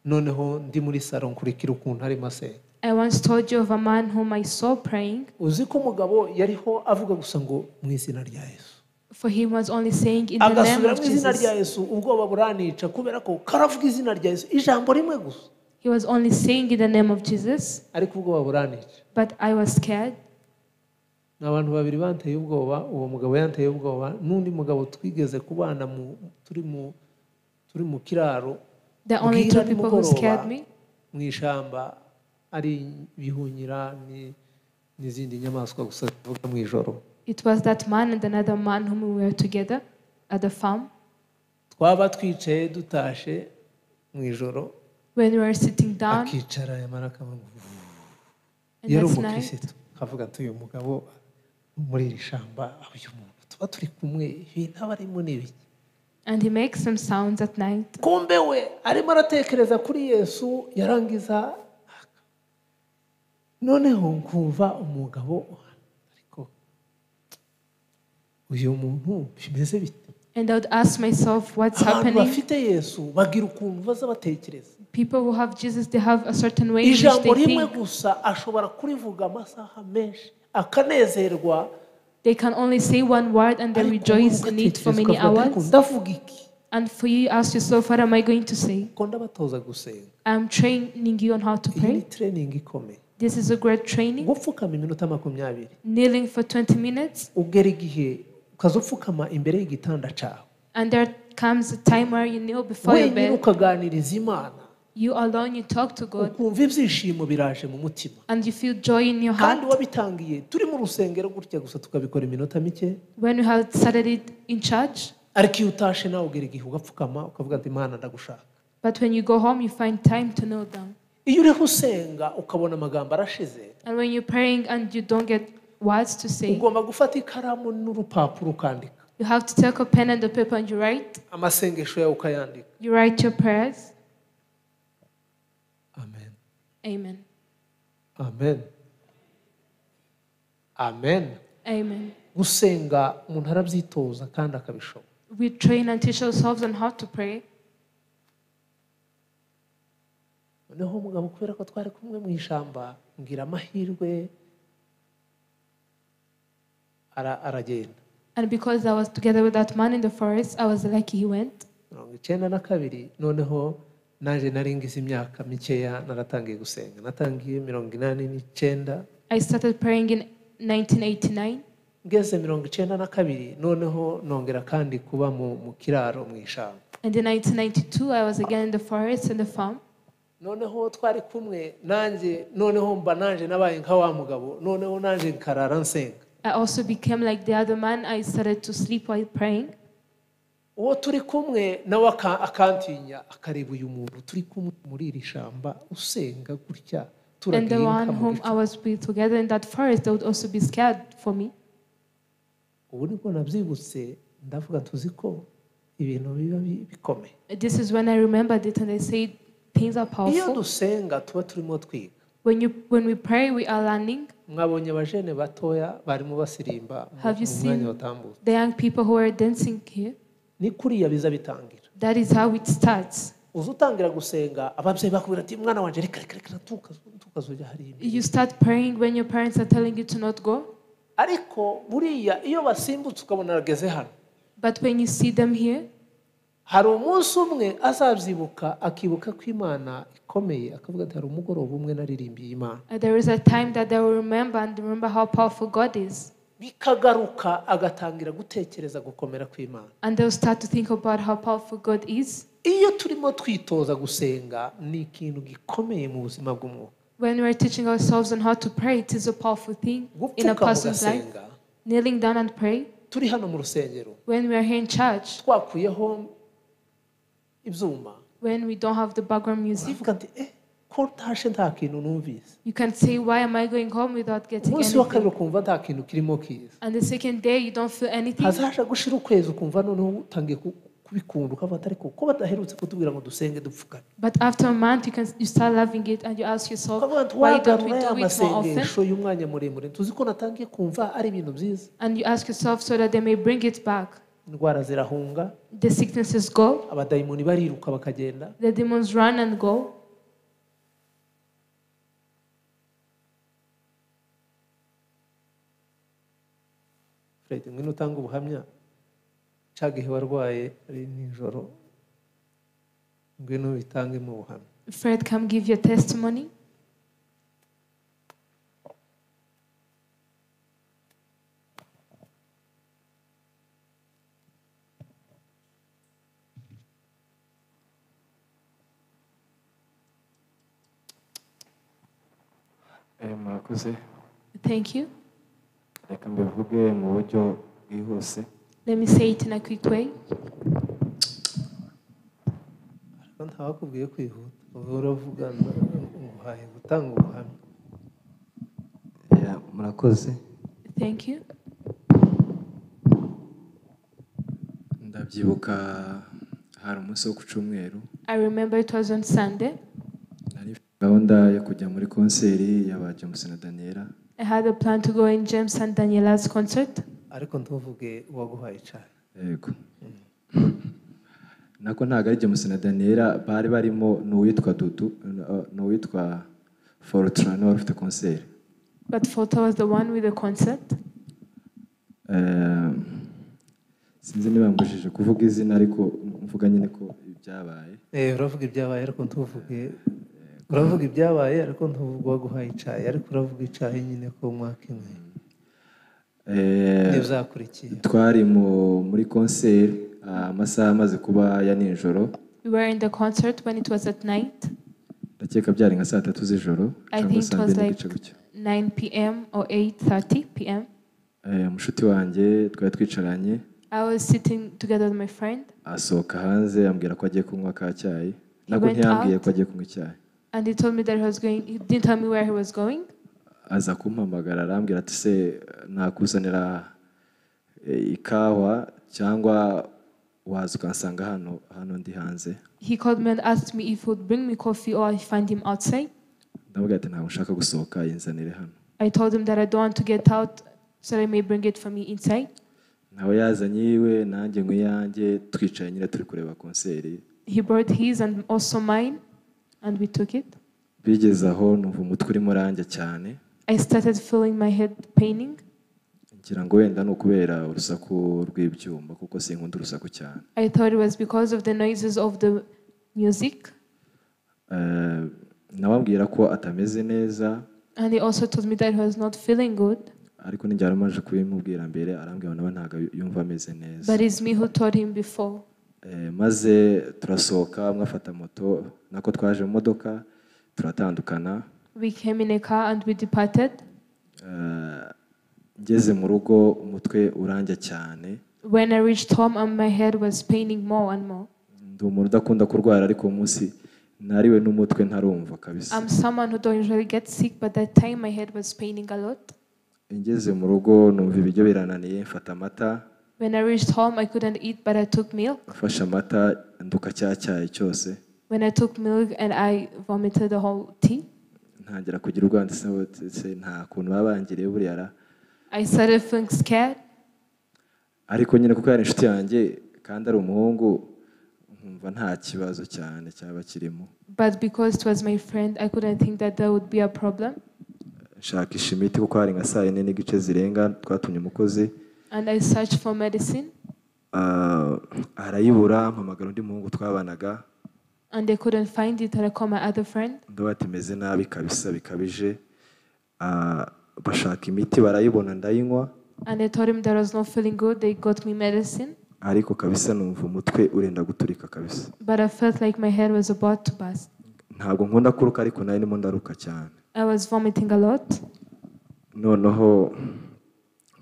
noneho ndi muri saro nkurikira ukuntu arimo asenga I once told you of a man whom I saw praying. uzi ko umugabo yariho avuga gusa ngo mu izina rya yesu. For him was only saying in the name agasubira of mu izina rya Jesus. yesu ubwoba buranica kubera ko karavuga izina rya yesu. Ijambo rimwe gusa. He was only saying in the name of Jesus, ariko ubwoba buranica. But I was scared. ni abantu babiri banteye ubwoba uwo mugabo yanteye ubwoba n'undi mugabo twigeze kubana mu turi mu turi mu kiraro. The only bwira two people who nimugoroba scared me. mu ishyamba ari ibihunyira ni- n'izindi nyamaswa gusa zivuga mu ijoro. It was that man and another man whom we were together at the farm. twaba twicaye dutashe mu ijoro When we were sitting down, akicara yamara akavuga yari umukirisitu akavuga ati uyu mugabo muri iri shamba uyu muntu. Tuba turi kumwe ibintu aba arimo ni ibiki? And he makes some sounds at night. kumbe we arimo aratekereza kuri yesu yarangiza noneho nkumva umugabo ariko uyu muntu bimeze bite And I would ask myself, what's happening? bafite yesu bagira ukuntu baza batekereza People who have Jesus, they have a certain way in which they think. gusa ashobora kurivuga amasaha menshi akanezerwa They can only say one word and they rejoice in it for many ukavuga ati, "Ariko hours. And for you, ask yourself, what am I going to say? ko ndabatoza gusenga I'm training you on how to pray. This is a great training. gupfukama iminota makumyabiri Kneeling for 20 minutes. ugera igihe ukaza upfukama imbere y'igitanda cyawe And there comes a time where you kneel before your wenyine bed. ukaganiriza imana You alone, you talk to God. ukumva ibyishimo biraje mu mutima And you feel joy in your kandi heart. wabitangiye turi mu rusengero gutya gusa tukabikora iminota mike When you have started it in church. ariko iyo utashe nawe ugera igihe ugapfukama ukavuga ati imana ndagushaka But when you go home, you find time to kneel down. Iyo uriho usenga ukabona amagambo arashize And when you're praying and you don't get words to say, ugomba gufata ikaramu n'urupapuro ukandika you have to take a pen and a paper and you write. amasengesho yawe ukayandika You write your prayers. amen Amen. amen amen Amen. gusenga umuntu arabyitoza kandi akabishobora We train and teach ourselves on how to pray. Noneho umugabo kubera ko twari kumwe mu ishyamba ngira amahirwe ara- aragenda And because I was together with that man in the forest, I was lucky he went. mirongo icyenda na kabiri noneho naje nari ngize imyaka mikeya naratangiye gusenga natangiye mirongo inani n'icyenda I started praying in 1989. ngeze mirongo icyenda na kabiri noneho nongera kandi kuba mu mu kiraro mu ishyamba And in 1992, I was again in the forest and the farm. Noneho twari kumwe nanjye noneho mba nanjye nabaye nka wa mugabo noneho nanjye nkarara nsenga I also became like the other man. I started to sleep while praying. uwo turi kumwe nawe aka- akantinya akareba uyu muntu turi kumwe muri iri shyamba usenga gutya And the one whom gicuku." I was with together in that forest, they would also be scared for me. ubu ni bwo nabyibutse ndavuga tuzi ko ibintu biba bi- bikomeye This is when I remembered it and I said, things are iyo dusenga tuba turimo twiga When, you, when we pray, we are learning. mwabonye abajene batoya barimo basirimba Have you mu mwanya seen the young people who are dancing here? ni kuriya biza bitangira That is how it starts. uza utangira gusenga ababyeyi bakubwira ati mwana wanjye reka reka reka ntukazo- hariya imbere." You start praying when your parents are telling you to not go. ariko buriya iyo basimbutse ukabona arageze hano But when you see them here, hari umunsi umwe azabyibuka akibuka ko imana ikomeye akavuga ati hari umugoroba umwe naririmbiye imana there is a time that they will remember and remember how powerful God is. bikagaruka agatangira gutekereza gukomera kw'imana And they'll start to think about how powerful God is. iyo turimo twitoza gusenga ni ikintu gikomeye mu buzima bw'umwuka When we're teaching ourselves on how to pray, it is a powerful thing in a person's life. Kneeling down and pray. When we are here in church, twakuyeho ibyuma when we don't have the background music, uzivuga ati eh ko ntashe nta kintu numvise you can say, Why am I going home without getting umunsi wa kabiri anything? ukumva nta kintu kirimo kiza And the second day, you don't feel anything. hazaje gushira ukwezi ukumva noneho utangiye ku- kubikunda ukavuga ati ariko ko badaherutse kutubwira ngo dusenge dupfukane But after a month, you can you start loving it and you ask yourself, ukavuga ati why don't we wagarura ya do it more often? masengesho y'umwanya muremure tuzi ko natangiye kumva ari ibintu byiza And you ask yourself so that they may bring it back. Indwara zirahunga The sicknesses go, abadayimoni bariruka bakagenda the demons run and go. fred ngwino utanga ubuhamya cya gihe warwaye ari nijoro ngwino bitangemo ubuhamya Fred, come give your testimony. Eh, murakoze Thank you. reka mbivuge mu buryo bwihuse Let me say it in a quick way. ariko ntawakubwiye kwihuta uba uravuga nguhaye gutanga ubuhamya Ya, murakoze Thank you. ndabyibuka hari umunsi wo ku cyumweru I remember it was on Sunday. Gahunda yo kujya muri konseri y'aba James na Daniela I had a plan to go in James and Daniela's concert. ariko ntuvuge uwaguhaye cyane yego. <laughs> Nako ntabwo ari James na Daniela bari barimo n'uwitwa Dudu n'uwitwa Fortran wari ufite konseri. But Fota was the one with the concert. Eh, sinzi niba mbujije kuvuga izina ariko mvuga nyine ko ibyabaye. Eh, uravuga ibyabaye ariko ntuvuge uravuga ibyabaye ariko ntuvuge uwaguhaye icyayi. Ariko uravuga icyayi nyine ko umwaka imwe. Eh, n'ibizakurikiye twari mu- muri konseri ah, amasaha amaze kuba ya nijoro. We were in the concert when it was at night, ndakeka byari nka saa tatu z'ijoro I cyangwa think it saa was mbiri like n'igice gutyo 9 p.m. or 8:30 p.m. Eh, umushuti wanjye twari twicaranye. I was sitting together with my friend, asohoka hanze ambwira ko agiye kunywa ka cyayi. Ntabwo ntiyambwiye ko agiye kunywa icyayi. And he told me that he was going. He didn't tell me where he was going. aza kumpamagara arambwira ati se nakuzanira eh, ikawa cyangwa waza ukansanga hano hano ndi hanze He called me and asked me if he would bring me coffee or I find him outside. ndavuga ati ntabwo nshaka gusohoka yinzanire hano I told him that I don't want to get out so I may bring it for me inside. nawe yazanye iwe nanjye ngo iyanjye twicaye nyine turi kureba konseri He brought his and also mine, and we took it. bigeze aho numva umutwe urimo urandya cyane I started feeling my head paining. ngira ngo wenda ni ukubera urusaku rw'ibyuma kuko sinkunda urusaku cyane I thought it was because of the noises of the music. Eh, nawe ambwira ko atameze neza And he also told me that he was not feeling good. ariko ninjye wari umaze kubimubwira mbere arambwira nawe ntabwo yumva ameze neza But it's me who told him before. Eh, maze turasohoka umwe afata moto nako twaje mu modoka turatandukana We came in a car and we departed. Eh, ngeze mu rugo umutwe urandya cyane When I reached home, and my head was paining more and more. ndi umuntu udakunda kurwara ariko uwo munsi nariwe n'umutwe ntarumva kabisa I'm someone who don't usually get sick, but that time my head was paining a lot. ngeze mu rugo numva ibiryo birananiye mfata amata When I reached home, I couldn't eat, but I took milk. mfashe amata nduka cya cyayi cyose When I took milk and I vomited the whole tea, ntangira kugira urwanda se nta kuntu baba bangiriye buriya ra I started feeling scared. ariko nyine kuko yari inshuti yanjye kandi ari umuhungu nkumva nta kibazo cyane cyaba kirimo But because it was my friend, I couldn't think that there would be a problem. nshakisha imiti kuko hari nka saa yine n'igice zirenga twatumye umukozi And I searched for medicine, Ah, arayibura mpamagara undi muhungu twabanaga and they couldn't find it. And I called my other friend, ndavuga ati meze nabi kabisa bikabije Ah, bashaka imiti barayibona ndayinywa and I told him I was not feeling good. They got me medicine, ariko kabisa numva umutwe urenda guturika kabisa but I felt like my head was about to burst. ntabwo nkunda kuruka ariko na yo ndimo ndaruka cyane I was vomiting a lot. noneho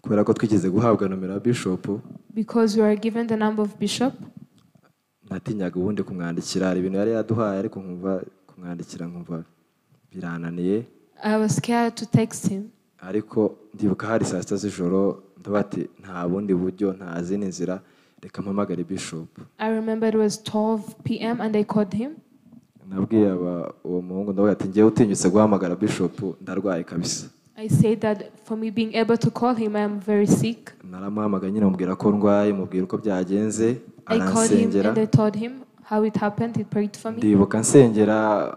kubera ko twigeze guhabwa nomero ya bishopu Because we were given the number of Bishop, natinyaga ubundi kumwandikira hari ibintu yari yaduhaye ariko nkumva kumwandikira nkumva birananiye I was scared to text him. ariko ndibuka hari saa sita z'ijoro ndavuga ati nta bundi buryo nta zindi nzira reka mpamagare bishopu I remember it was 12 p.m. and I called him. nabwiye uwo muhungu ndavuga ati ngewe utinyutse guhamagara bishopu ndarwaye kabisa I said that for me being able to call him, I am very sick. naramuhamagaye nyine mubwira ko ndwaye mubwira uko byagenze I called him aransengera and I told him how it happened. He prayed for me. ndibuka nsengera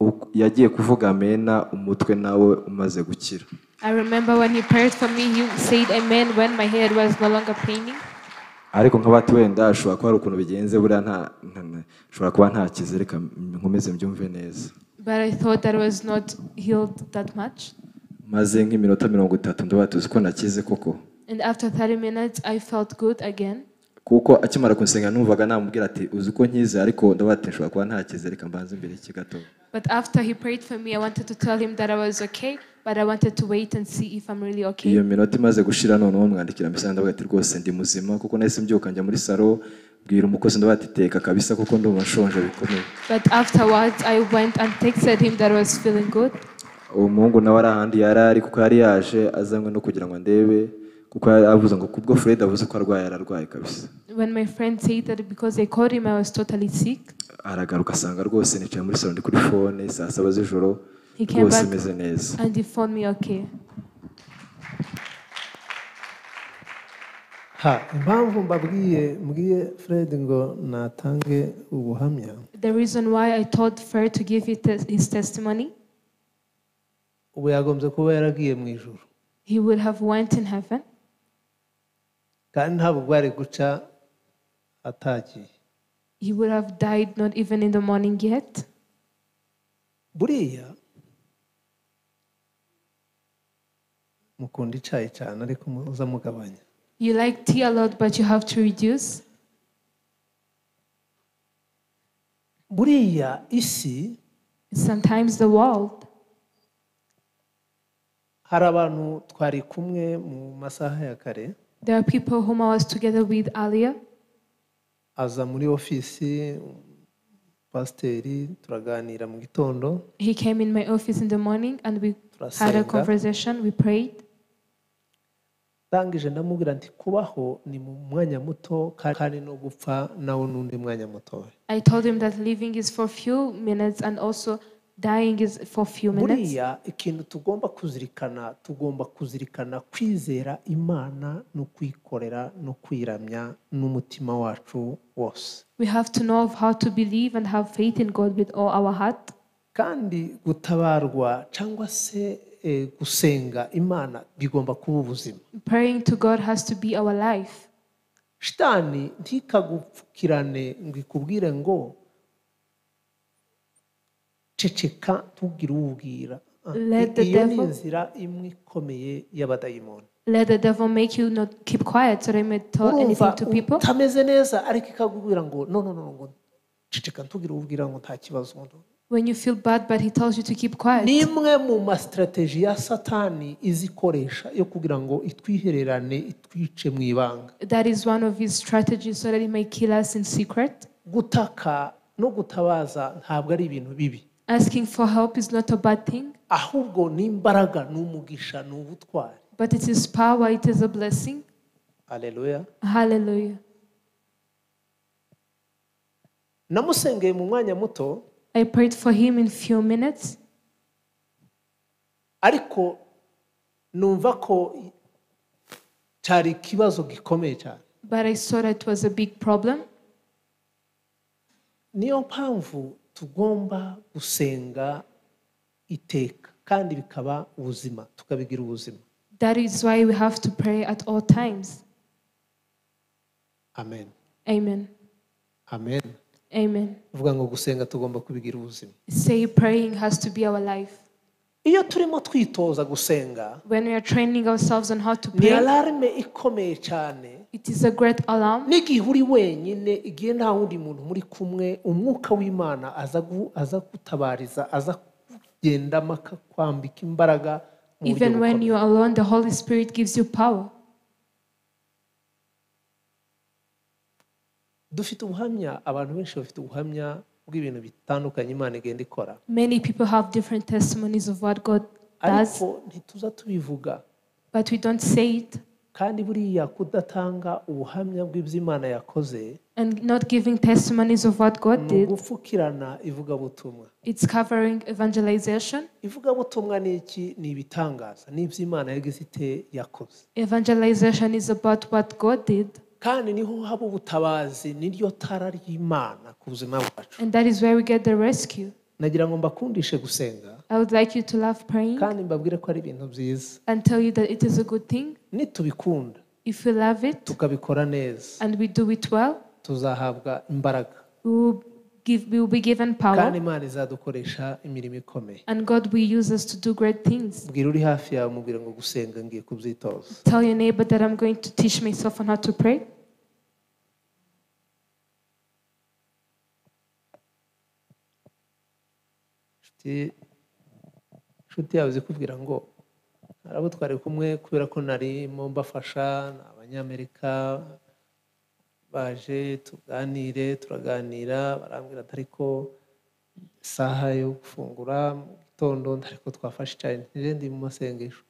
uko- yagiye kuvuga amena umutwe nawe umaze gukira I remember when he prayed for me, he said amen when my head was no longer paining. ariko nk'abati wenda ashobora kuba hari ukuntu bigenze buriya nta nta- nta- ashobora kuba ntakize reka nkomeze mbyumve neza But I thought that I was not healed that much. Maze nk'iminota mirongo itatu ndavuga tuzi ko nakize koko And after 30 minutes, I felt good again. kuko akimara kunsengera numvaga namubwira ati uzi ko nkize ariko ndavuga ati nshobora kuba ntakize reka mbanze imbere iki gato But after he prayed for me, I wanted to tell him that I was okay, but I wanted to wait and see if I'm really okay. iyo minota imaze gushira noneho mwandikira message ndavuga ati rwose ndi muzima kuko nahise mbyuka njya muri salo bwira umukozi ndavuga teka kabisa kuko ndumva nshonje bikomeye But afterwards, I went and texted him that I was feeling good. Uwo muhungu nawe ari ahandi yari ari kuko yari yaje azanywe no kugira ngo ndebe kuko yari avuze ngo kubwo Fred avuze ko arwaye yararwaye kabisa When my friend said that because I called him, I was totally sick. aragaruka asanga rwose nicaye muri salo ndi kuri fone saa saba z'ijoro rwose imeze neza and he phoned me okay. ha impamvu mbabwiye mbwiye fred ngo natange ubuhamya The reason why I told Fer to give his testimony, ubu yagombye kuba yaragiye mu ijoro he would have went in heaven, kandi ntabwo bwari guca atagiye he would have died not even in the morning yet. buriya mukunda icyayi cyane ariko muza mugabanya You like tea a lot, but you have to reduce. buriya isi Sometimes the world, hari abantu twari kumwe mu masaha ya kare there are people whom I was together with earlier. aza muri ofisi pasiteri turaganira mu gitondo He came in my office in the morning and we had a conversation. We prayed. ndangije ndamubwira nti kubaho ni mu mwanya muto kandi no gupfa nawo n'undi mwanya mutoya I told him that living is for few minutes and also dying is for a few minutes. buriya ikintu tugomba kuzirikana tugomba kuzirikana kwizera imana no kuyikorera no kwiramya n'umutima wacu wose We have to know of how to believe and have faith in God with all our heart. kandi gutabarwa cyangwa se eh, gusenga imana bigomba kuba ubuzima Praying to God has to be our life. shitani ntikagupfukirane ngo ikubwire ngo ceceka ntugire uwubwira Ah, iyo ni inzira imwe ikomeye y'abadayimoni Let the devil make you not keep quiet so they may tell anything to people. utameze neza ariko ikakubwira ngo no no no ngo ceceka ntugire uwubwira ngo nta kibazo When you feel bad, but he tells you to keep quiet. ni imwe mu masitrategi ya satani izikoresha yo kugira ngo itwihererane itwice mu ibanga That is one of his strategies so that he may kill us in secret. gutaka no gutabaza ntabwo ari ibintu bibi Asking for help is not a bad thing, ahubwo ni imbaraga ni umugisha ni ubutwari but it is power, it is a blessing. aleluya Hallelujah. namusengeye mu mwanya muto I prayed for him in few minutes, ariko numva ko cyari ikibazo gikomeye cyane but I saw that it was a big problem. niyo mpamvu tugomba gusenga iteka kandi bikaba ubuzima tukabigira ubuzima That is why we have to pray at all times. amen Amen. amen Amen. uvuga ngo gusenga tugomba kubigira ubuzima Say praying has to be our life. iyo turimo twitoza gusenga When we are training ourselves on how to ni pray, alarme ikomeye cyane it is a great alarm. n'igihe uri wenyine igihe nta wundi muntu muri kumwe umwuka w'imana aza gu- aza gutabariza aza kugendamo akakwambika imbaraga Even when you are alone, the Holy Spirit gives you power. dufite ubuhamya abantu benshi bafite ubuhamya bw'ibintu bitandukanye imana igenda ikora Many people have different testimonies of what God does, ariko ntituza tubivuga but we don't say it. Kandi buriya kudatanga ubuhamya bw'ibyo imana yakoze And not giving testimonies of what God did, ugupfukirana ivugabutumwa it's covering evangelization. ivugabutumwa ni iki ni ibitangaza ni ibyo imana yagize ite yakoze Evangelization is about what God did, kandi niho haba ubutabazi niryo tara ry'imana ku buzima bwacu and that is where we get the rescue. nagira ngo mbakundishe gusenga I would like you to love praying kandi mbabwire ko ari ibintu byiza and tell you that it is a good thing. Nitubikunda. If we love it tukabikora neza. and we do it well, tuzahabwa imbaraga. we will, give, we will be given kandi power, imana izadukoresha imirimo ikomeye. and God will use us to do great things. bwira uri hafi yawe mubwire ngo gusenga ngiye kubyitoza. Tell your neighbor that I'm going to teach myself on how to pray. inshuti inshuti yawe zikubwira ngo hari abo twari kumwe kubera ko narimo mbafasha ni abanyamerika baje tuganire turaganira barambwira ati ariko isaha yo gufungura mu gitondo ariko twafashe icyayi ndi mu masengesho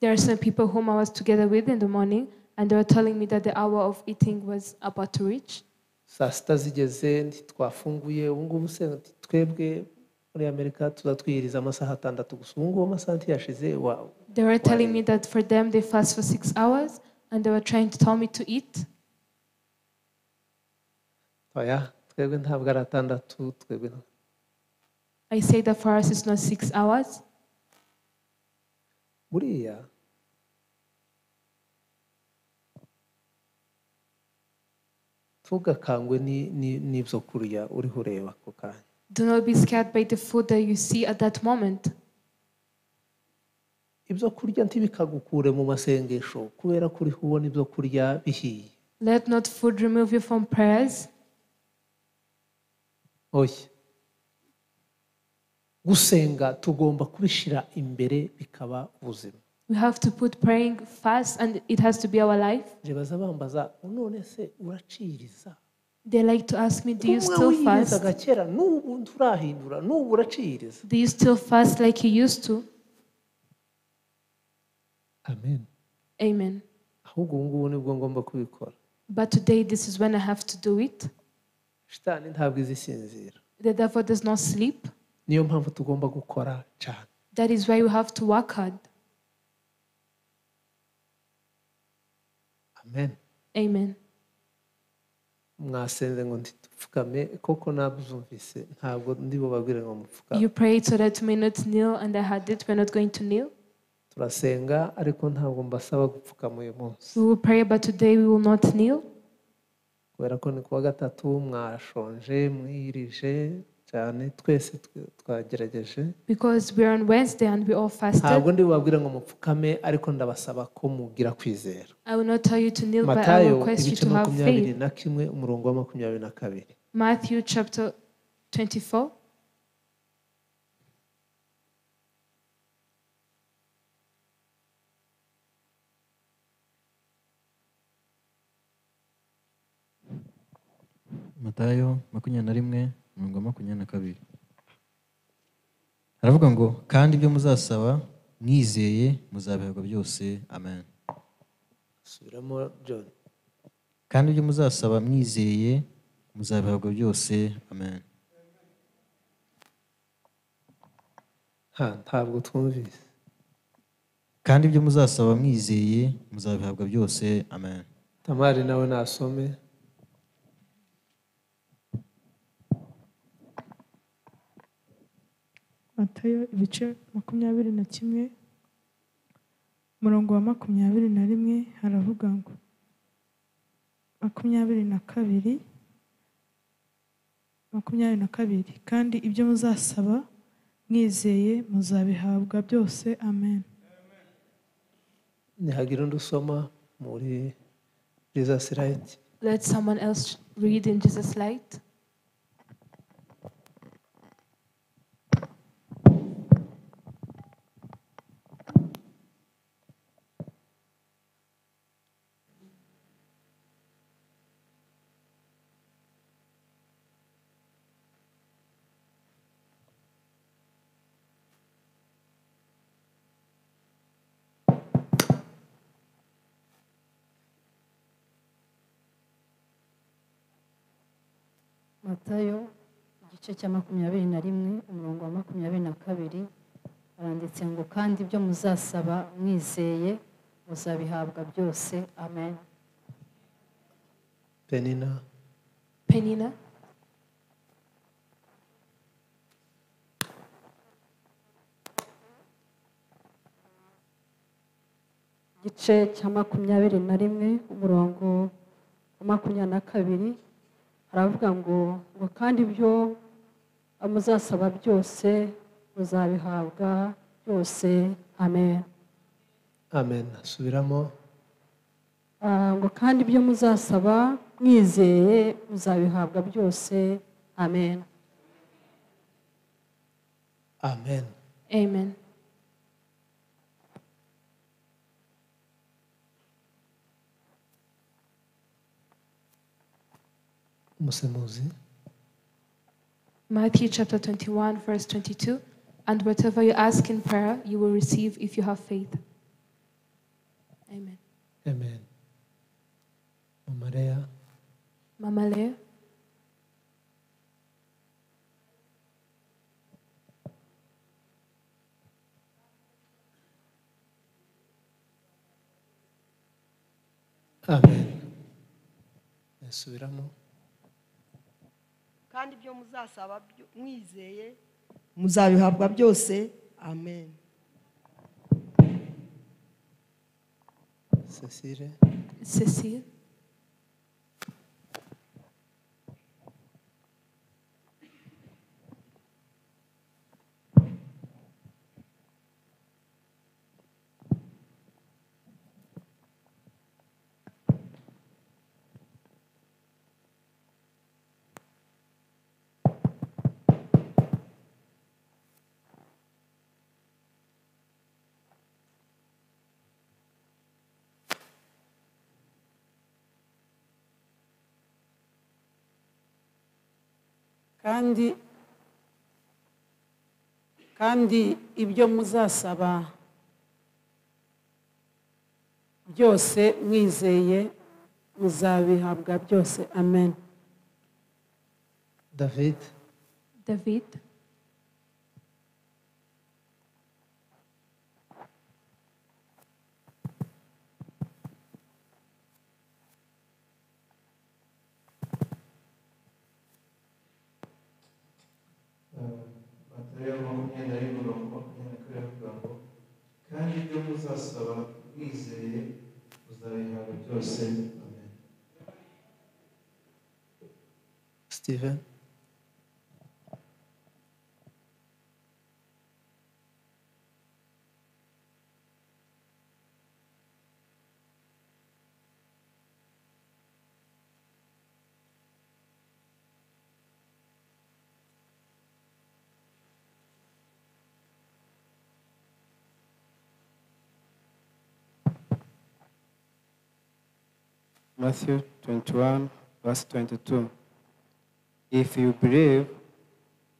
There are some people whom I was together with in the morning, and they were telling me that the hour of eating was about to reach. saa sita zigeze ntitwafunguye ubu ngubu se twebwe muri amerika tuza twiyiriza amasaha atandatu gusa ubu ngubu amasaha ntiyashize wawe They were telling me that for them they fast for six hours, and they were trying to tell me to eat. oya twebwe ntabwo ari atandatu twebwe nta- I say that for us it's not six hours. buriya ntugakangwe ni- ni- n'ibyo kurya uriho ureba ako kanya Do not be scared by the food that you see at that moment. Ibyo kurya ntibikagukure mu masengesho kubera ko uriho ubona ibyo kurya bihiye Let not food remove you from prayers. oya gusenga tugomba kubishyira imbere bikaba ubuzima We have to put praying fast, and it has to be our life. baza bambaza none se uraciriza They like to ask me, Do you still fast? Do you still fast like you used to? Amen Amen. ahubwo ubu ngubu nibwo ngomba kubikora But today, this is when I have to do it. shitani ntabwo izisinzira The devil does not sleep. niyo mpamvu tugomba gukora cyane That is why we have to work hard. amen Amen. mwasenze ngo ntidupfukame koko nabyumvise ntabwo ndi bubabwire ngo mupfukame You prayed so that we may not kneel, and I had it. We're not going to kneel. Turasenga ariko ntabwo mbasaba gupfukama uyu munsi We will pray, but today we will not kneel kubera ko ni kuwa gatatu mwashonje mwirije cyane twese twe- twagerageje because we're on Wednesday and we all fasted. ntabwo ndi bubabwire ngo mupfukame ariko ndabasaba ko mugira kwizera I will not tell you to kneel, but I matayo will request you ibice to have makumyabiri faith. na kimwe umurongo wa makumyabiri na kabiri Matthew chapter 24. Matayo makumyabiri na rimwe umurongo wa makumyabiri na kabiri. Haravuga ngo kandi ibyo muzasaba mwizeye muzabihabwa byose. Amen. Subiramo john. Kandi ibyo muzasaba mwizeye muzabihabwa byose. Amen. Ha ntabwo twumvise. Kandi ibyo muzasaba mwizeye muzabihabwa byose. Amen. Tamari nawe nasome. Matayo ibice makumyabiri na kimwe umurongo wa makumyabiri na rimwe haravuga ngo makumyabiri na kabiri makumyabiri na kabiri kandi ibyo muzasaba mwizeye muzabihabwa byose amen ntihagira undi usoma muri jesus right Let someone else read in Jesus' light. Matayo igice cya makumyabiri na rimwe umurongo wa makumyabiri na kabiri haranditse ngo kandi ibyo muzasaba mwizeye muzabihabwa byose. Amen. Penina. Penina. igice cya makumyabiri na rimwe umurongo wa makumyabiri na kabiri haravuga ngo ngo kandi ibyo muzasaba byose muzabihabwa byose. Amen. Amen. Subiramo Ah, ngo kandi ibyo muzasaba mwizeye muzabihabwa byose. Amen. Amen. Amen. Umusemuzi eh? Matthew chapter 21, verse 22. And whatever you ask in prayer, you will receive if you have faith. Amen. amen mama Leah, Mama amen subiramo kandi ibyo muzasaba byo- mwizeye muzabihabwa byose. Amen. Cecile? Cecile. Kandi kandi ibyo muzasaba byose mwizeye muzabihabwa byose. Amen. David. David. yapmam yeneri bulunmak, yeni kırık kalmak. Kendi yolumuza sabah, izleyip, kuzlara ihanet olsun. Amin. Steven. Matthew 21, verse 22. If you believe,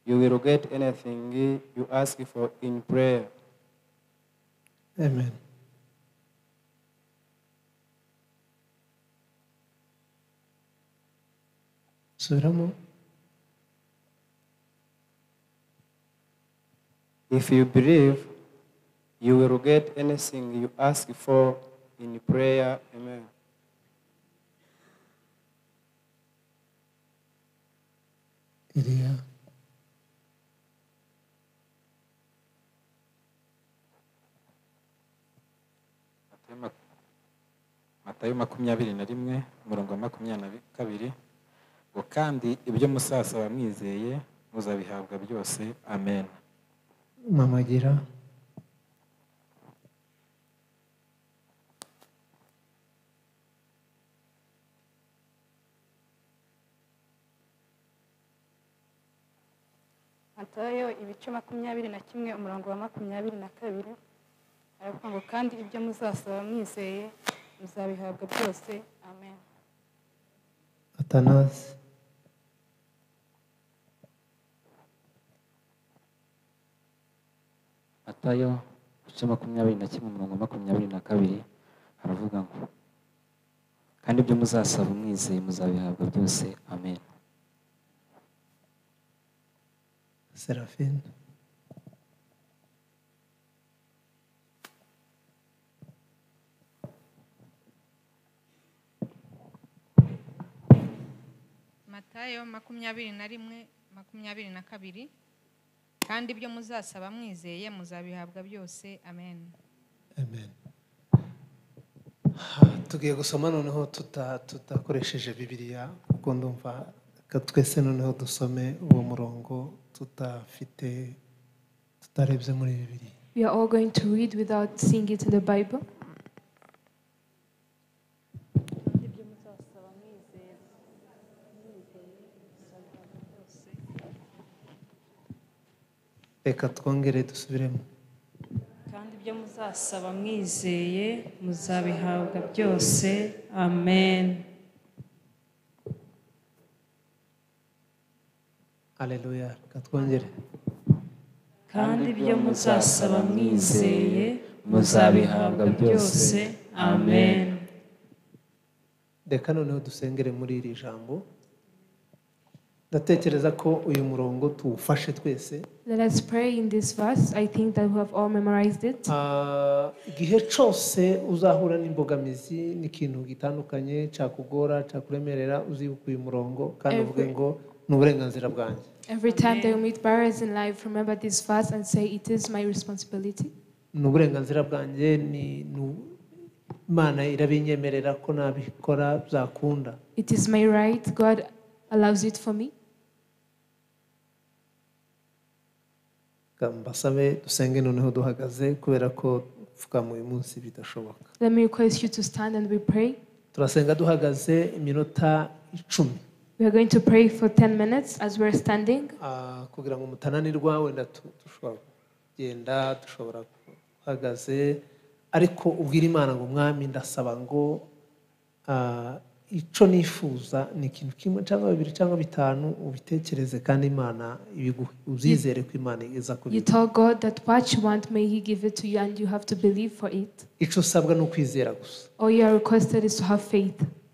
you will get anything you ask for in prayer. amen subiramo If you believe, you will get anything you ask for in prayer. Amen. Iriya Matayo mak- matayo makumyabiri na rimwe umurongo wa makumyabiri na kabiri. Ngo kandi ibyo musasaba mwizeye muzabihabwa byose. Amen. Mama gira. Matayo ibice makumyabiri na kimwe umurongo wa makumyabiri na kabiri. Aravuga ngo kandi ibyo muzasaba mwizeye muzabihabwa byose. Amen. Atanazi matayo ibice makumyabiri na kimwe umurongo wa makumyabiri na kabiri. Haravuga ngo kandi ibyo muzasaba mwizeye muzabihabwa byose. Amen. Serafine matayo makumyabiri na rimwe makumyabiri na kabiri. Kandi ibyo muzasaba mwizeye muzabihabwa byose. Amen. Amen. Tugiye gusoma noneho tuta- tutakoresheje bibiliya kuko ndumva reka twese noneho dusome uwo murongo tutafite tutarebye muri bibiliya. We are all going to read without seeing it in the Bible. reka twongere dusubiremo. Kandi ibyo muzasaba mwizeye muzabihabwa byose. Amen. Aleluya. Reka twongere kandi ibyo muzasaba mwizeye muzabihabwa byose. Amen. Reka noneho dusengere muri iri jambo. Ndatekereza ko uyu murongo tuwufashe twese. Let us pray in this verse. I think that we have all memorized it. Igihe cyose uzahura n'imbogamizi n'ikintu gitandukanye cyakugora cyakuremerera uzibuka uyu murongo kandi uvuge ngo ni uburenganzira bwanjye Every time that you meet barriers in life, remember this verse and say, It is my responsibility. ni uburenganzira bwanjye ni imana irabinyemerera ko nabikora byakunda It is my right. God allows it for me. Mbasabe dusenge noneho duhagaze kubera ko gupfukama uyu munsi bidashoboka Let me request you to stand and we pray. turasenga duhagaze iminota icumi We are going to pray for 10 minutes as we're standing. Ah, kugira ngo mutananirwa wenda dushobora kugenda dushobora guhagaze ariko ubwira imana ngo mwami ndasaba ngo ah, icyo nifuza ni ikintu kimwe cyangwa bibiri cyangwa bitanu ubitekereze kandi imana uzizere ko imana iza You kubiguha tell God that what you want, may He give it to you, and you have to believe for it. icyo usabwa ni ukwizera gusa.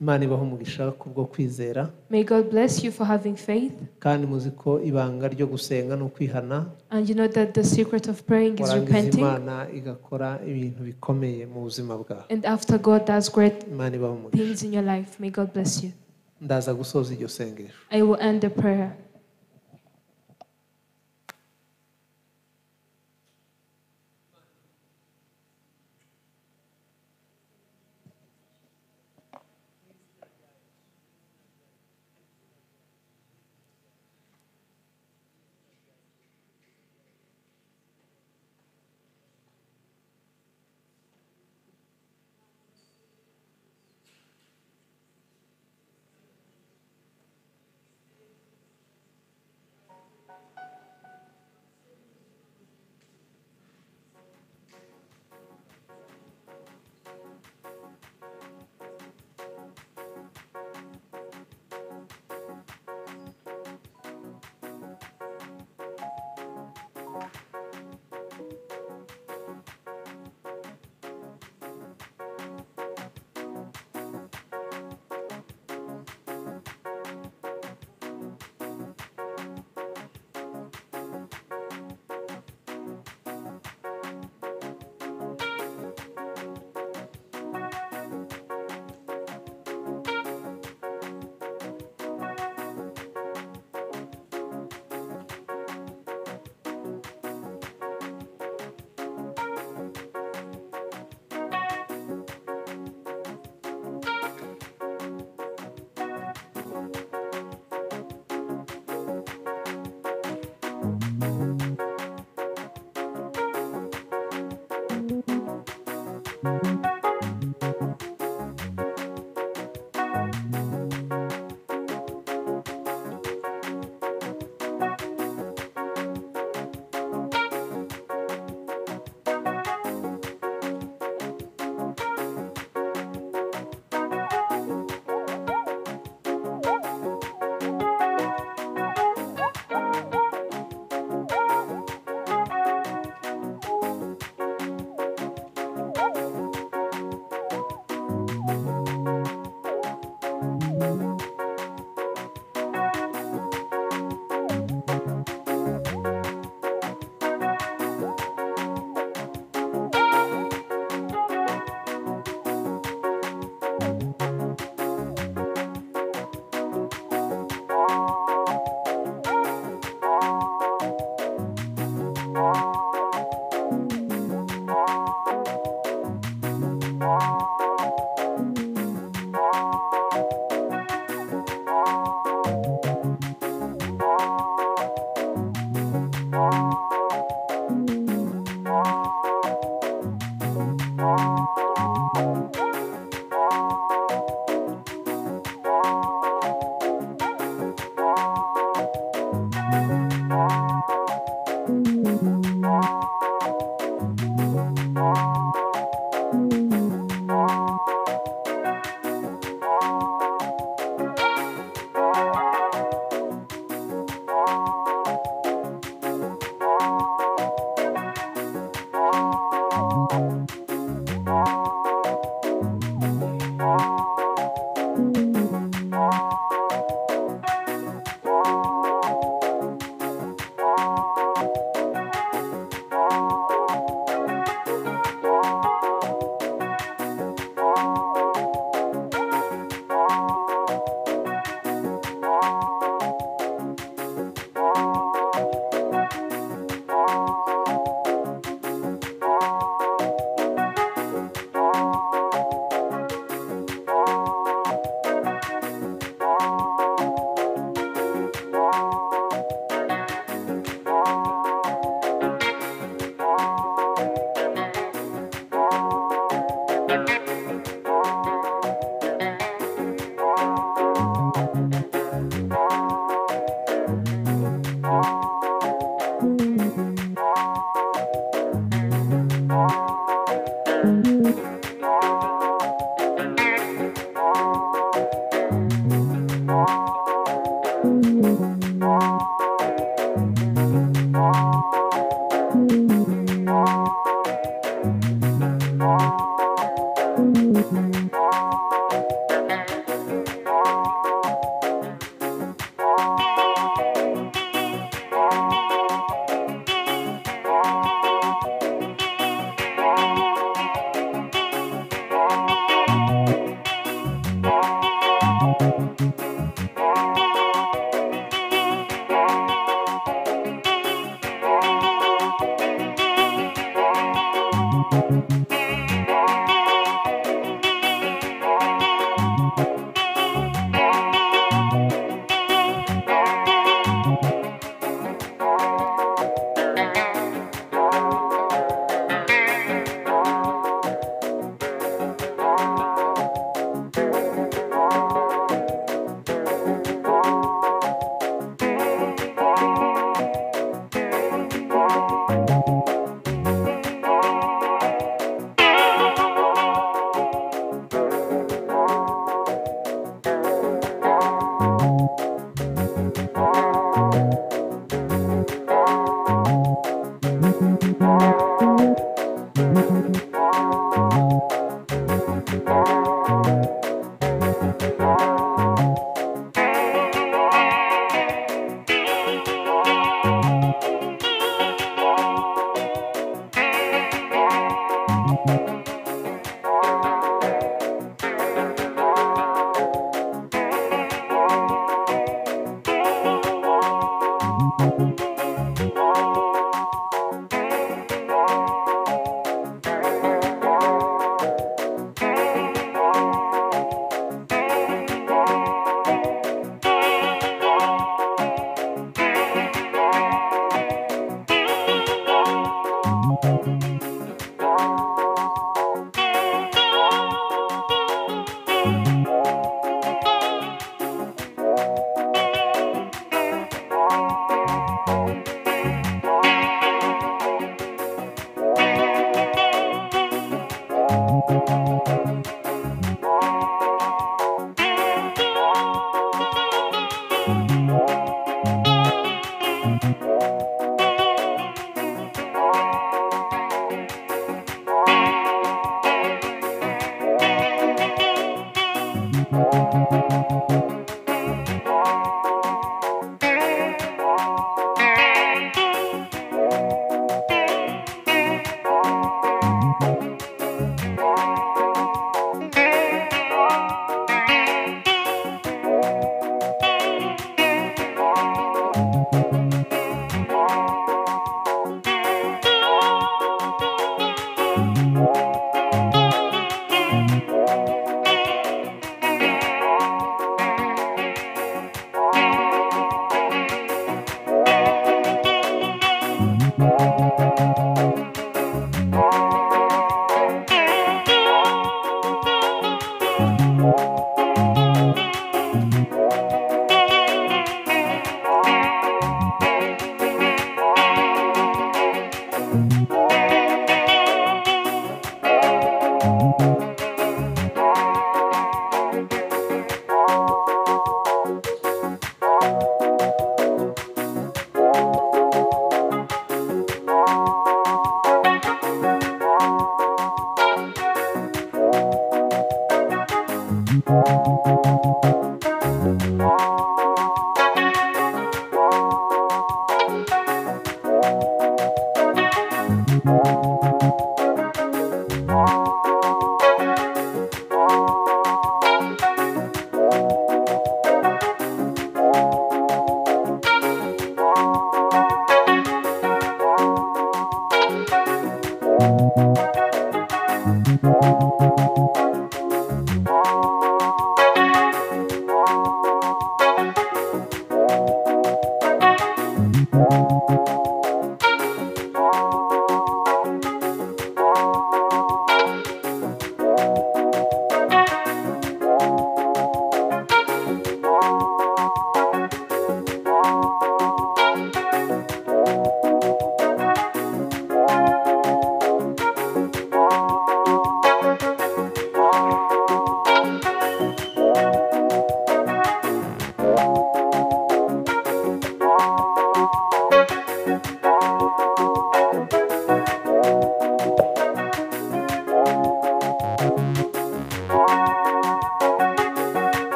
All you are requested is to have faith. imana ibaha umugisha kubwo kwizera May God bless you for having faith. kandi muzi ko ibanga ryo gusenga ni ukwihana And you know that the secret of praying is repenting. imana igakora ibintu bikomeye mu buzima bwawe And after God does great imana ibaha umugisha things in your life, may God bless you. ndaza gusoza iryo sengesho I will end the prayer.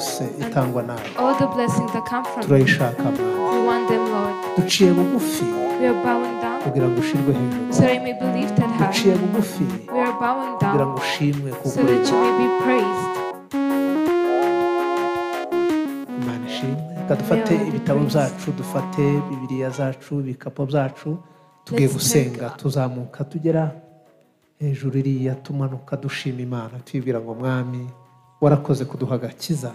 Yose itangwa nawe. Turayishaka mwami we want them, Lord. duciye bugufi. Kugira ngo ushyirwe hejuru. Duciye bugufi. Kugira ngo ushimwe kuko imana ishimwe. Reka dufate ibitabo byacu dufate bibiriya zacu ibikapu byacu tugiye gusenga. tuzamuka tugera hejuru iriya tumanuka dushima imana. Twibwira ngo mwami warakoze kuduha agakiza.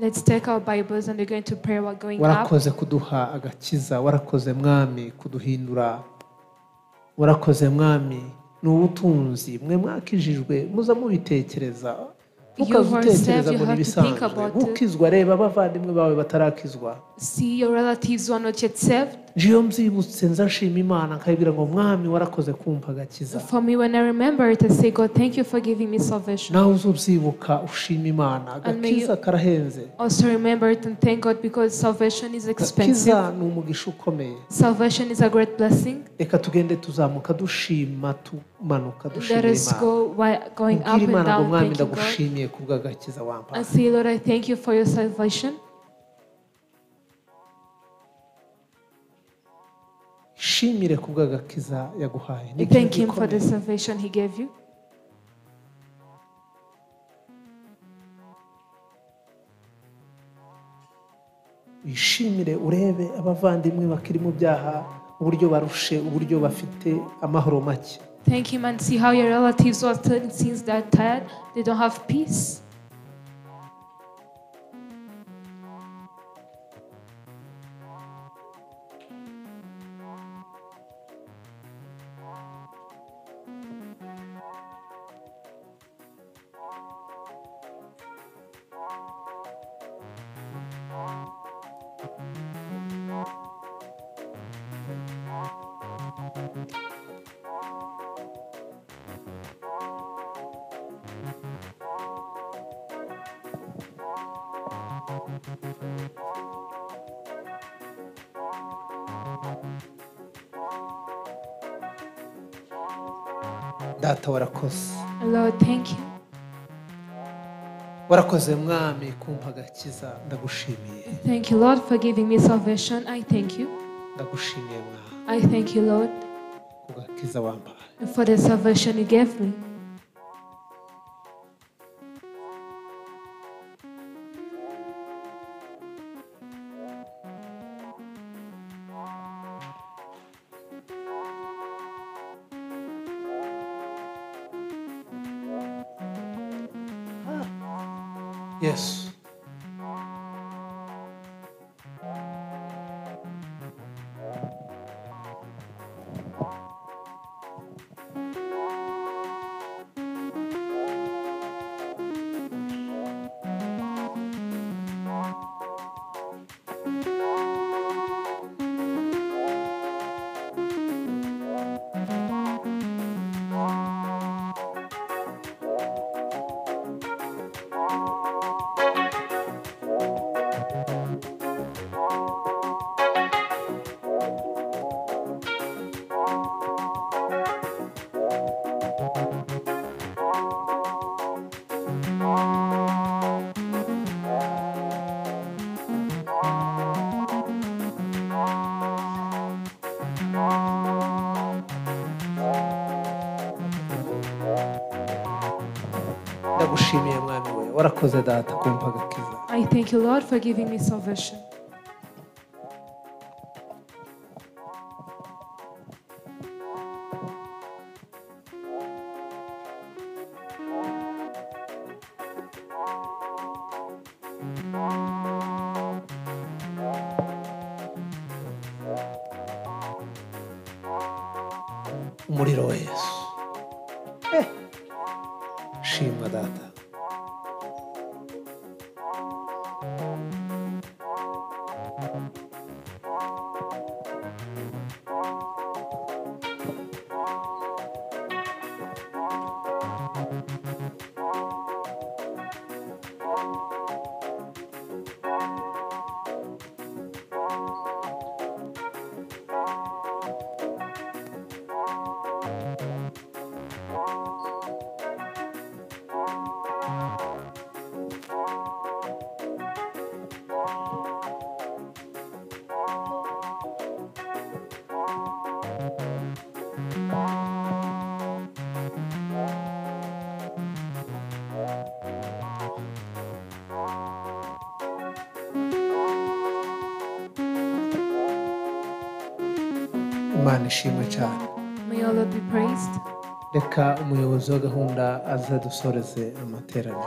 Let's take our Bibles and we're going to pray while going up. warakoze kuduha agakiza warakoze mwami kuduhindura. Warakoze mwami ni ubutunzi. Mwe mwakijijwe muza mubitekereza. You ngo ni ibisanzwe gukizwa reba abavandimwe bawe batarakizwa. See your relatives who are not yet saved. njiyo mbyibutse nza nshima imana nkayibwira ngo mwami warakoze kumpa agakiza For me, when I remember it, I say, God, thank you for giving me salvation. nawe uzubyibuka ushima imana And may agakiza you karahenze also remember it and thank God because salvation is expensive. agakiza ni umugisha ukomeye Salvation is a great blessing. reka tugende tuzamuka dushima tumanuka Let dushimira us imana go while going up ubwire and imana ngo down, mwami thanking God. ndagushimiye ku bw'agakiza wampaye And say, Lord, I thank you for your salvation. Shimire ku bw'agakiza yaguhaye Ni I thank ikintu Him for the gikomeye. salvation He gave you. wishimire urebe abavandimwe bakiri mu byaha uburyo barushe uburyo bafite amahoro make Thank Him and see how your relatives who are still in sins that tired, they don't have peace. Data warakoze Lord, thank you. warakoze mwami kumpa agakiza ndagushimiye Thank you, Lord, for giving me salvation. I thank you. ndagushimiye mwami I thank you, Lord, ku gakiza wampaye for the salvation you gave me. I thank you, Lord, for giving me salvation. Reka umuyobozi wa gahunda aze dusoreze amateraniro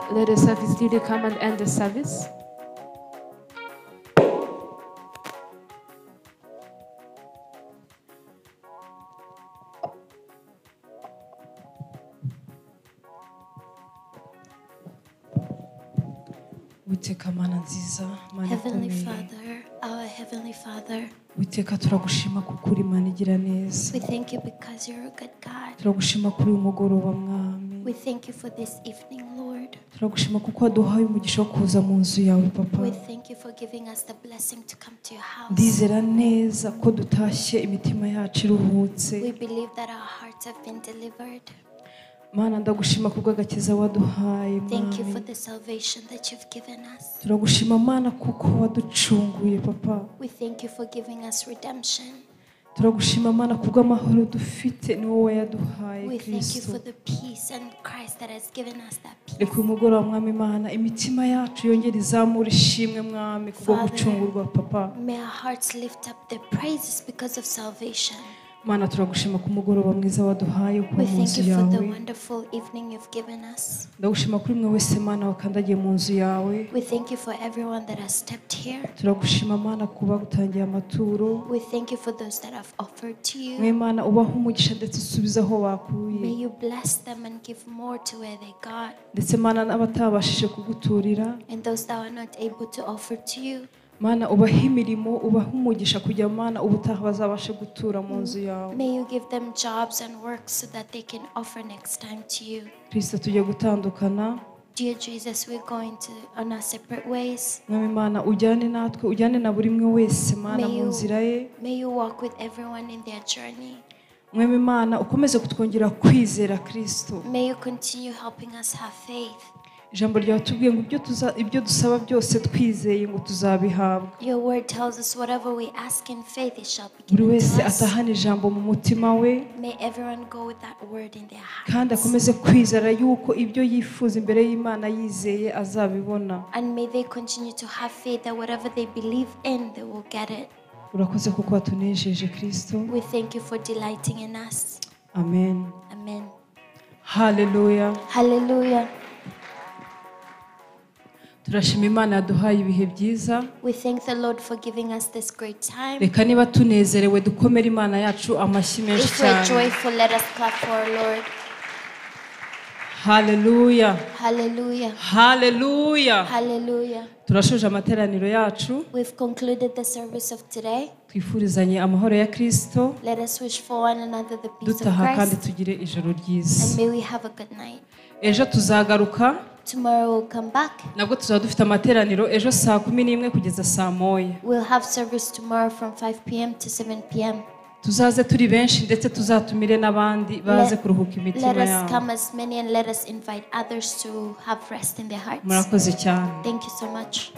Father, witeka turagushima kuko uri imana igira neza we thank you because you're a good God. turagushima kuri uyu mugoroba mwami We thank you for this evening, Lord. turagushima kuko waduhaye umugisha wo kuza mu nzu yawe papa We thank you for giving us the blessing to come to your house. ndizera neza ko dutashye imitima yacu iruhutse mana ndagushima ku bw'agakiza waduhaye Thank you mwami for the salvation that you've given us. turagushima mana kuko waducunguye papa We thank you for giving us redemption. turagushima mana ku bw'amahoro dufite ni wowe yaduhaye We thank you kirisito for the peace and Christ that has given us that peace. reka uyu mugoroba mwami imana imitima yacu yongere izamura ishimwe mwami kubwo Father, gucungurwa papa Mana turagushima ku mugoroba mwiza waduhaye We mu nzu yawe. ndagushima kuri mwe wese mana wakandagiye mu nzu yawe. Turagushima mana kuba gutangiye amaturo. Mwe mana ubaha umugisha ndetse usubize aho bakuye ndetse mana n'abatabashije kuguturira. Mana ubahe imirimo ubahe umugisha kugira mana ubutaha bazabashe gutura mu nzu yawe may you give them jobs and work so that they can offer next time to you. kirisito tugiye gutandukana Dear Jesus, we're going to on our separate ways. mwami mana ujyane natwe ujyane na buri umwe wese mana May mu you, nzira ye may you walk with everyone in their journey. mwami mana ukomeze kutwongera kwizera kirisito May you continue helping us have faith. Ijambo ryawe tubwiye ngo ibyo dusaba byose twizeye ngo tuzabihabwa. Buri wese atahana ijambo mu mutima we kandi akomeze kwizera yuko ibyo yifuza imbere y'imana yizeye azabibona. Urakoze kuko watunejeje kirisito amen. Amen. haleluya Hallelujah. Turashima imana yaduhaye ibihe byiza We thank the Lord for giving us this great time. reka niba tunezerewe dukomere imana yacu amashyi menshi cyane haleluya Hallelujah. haleluya Hallelujah. turashoje amateraniro yacu We've concluded the service of today. twifurizanye amahoro ya kirisito Let us wish for one another the peace of dutaha kandi Christ. tugire ijoro ryiza And may we have a good night. ejo tuzagaruka Tomorrow we'll come back. nabwo tuzaba dufite amateraniro ejo saa kumi n'imwe kugeza saa moya We'll have service tomorrow from 5 p.m. to 7 p.m. tuzaze turi benshi ndetse tuzatumire n'abandi baze Let- kuruhuka imitima us yabo come as many and let us invite others to have rest in their hearts. murakoze cyane Thank you so much.